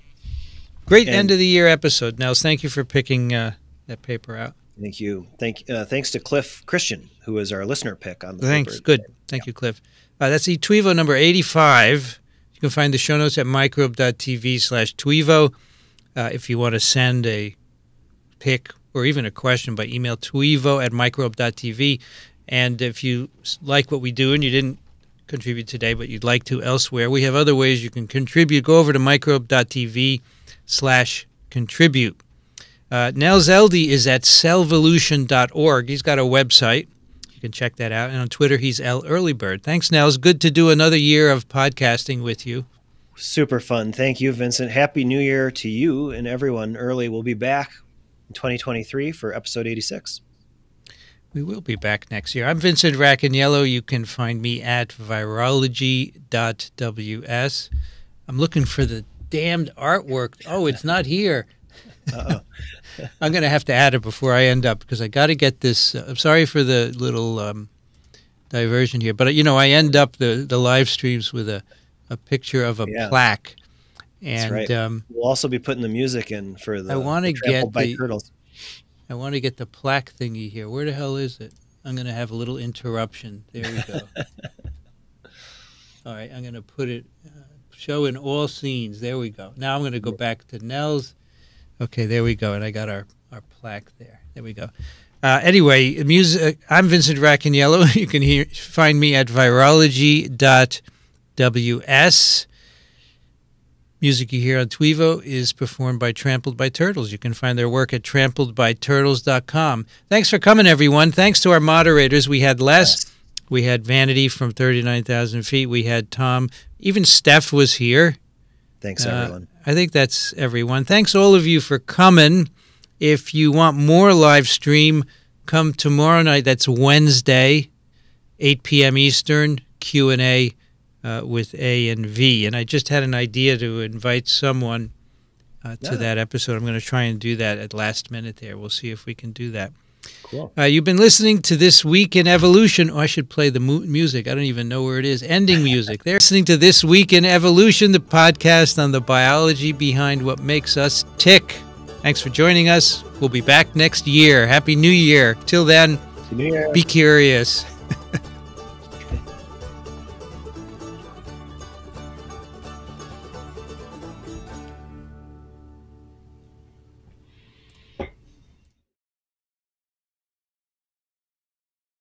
Great and end of the year episode. Nels, thank you for picking uh, that paper out. Thank you. Thank uh, thanks to Cliff Christian, who is our listener pick on the. Thanks. Paper. Good. Thank yeah. you, Cliff. Uh, that's TWiEVO number eighty-five. You can find the show notes at microbe.tv slash TWiEVO. Uh, if you want to send a pick or even a question by email, twievo at microbe.tv. And if you like what we do and you didn't contribute today, but you'd like to elsewhere, we have other ways you can contribute. Go over to microbe.tv slash contribute. Uh, Nels Elde is at cellvolution.org. He's got a website. You can check that out. And on Twitter, he's L Earlybird. Thanks, Nels. Good to do another year of podcasting with you. Super fun. Thank you, Vincent. Happy New Year to you and everyone. Early, we'll be back in 2023 for episode 86. We will be back next year. I'm Vincent Racaniello. You can find me at virology.ws. I'm looking for the damned artwork. Oh, it's not here. I'm going to have to add it before I end up because I got to get this. Uh, I'm sorry for the little um, diversion here, but you know, I end up the, the live streams with a, a picture of a yeah. plaque. And right. um, we'll also be putting the music in for the. I want to get the. Turtles. I want to get the plaque thingy here. Where the hell is it? I'm going to have a little interruption. There we go. All right, I'm going to put it. Uh, show in all scenes. There we go. Now I'm going to go back to Nels. Okay, there we go. And I got our, our plaque there. There we go. Uh, anyway, music. I'm Vincent Racaniello. You can hear, find me at virology.ws. Music you hear on TWiEVO is performed by Trampled by Turtles. You can find their work at trampledbyturtles.com. Thanks for coming, everyone. Thanks to our moderators. We had Les. Yes. We had Vanity from 39,000 Feet. We had Tom. Even Steph was here. Thanks, uh, everyone. I think that's everyone. Thanks, all of you, for coming. If you want more live stream, come tomorrow night. That's Wednesday, 8 p.m. Eastern, Q&A uh, with A and V. And I just had an idea to invite someone uh, to yeah. that episode. I'm going to try and do that at last minute there. We'll see if we can do that. Cool. Uh, you've been listening to This Week in Evolution. Oh, I should play the mu- music. I don't even know where it is. Ending music. They're listening to This Week in Evolution, the podcast on the biology behind what makes us tick. Thanks for joining us. We'll be back next year. Happy New Year. Till then, be curious.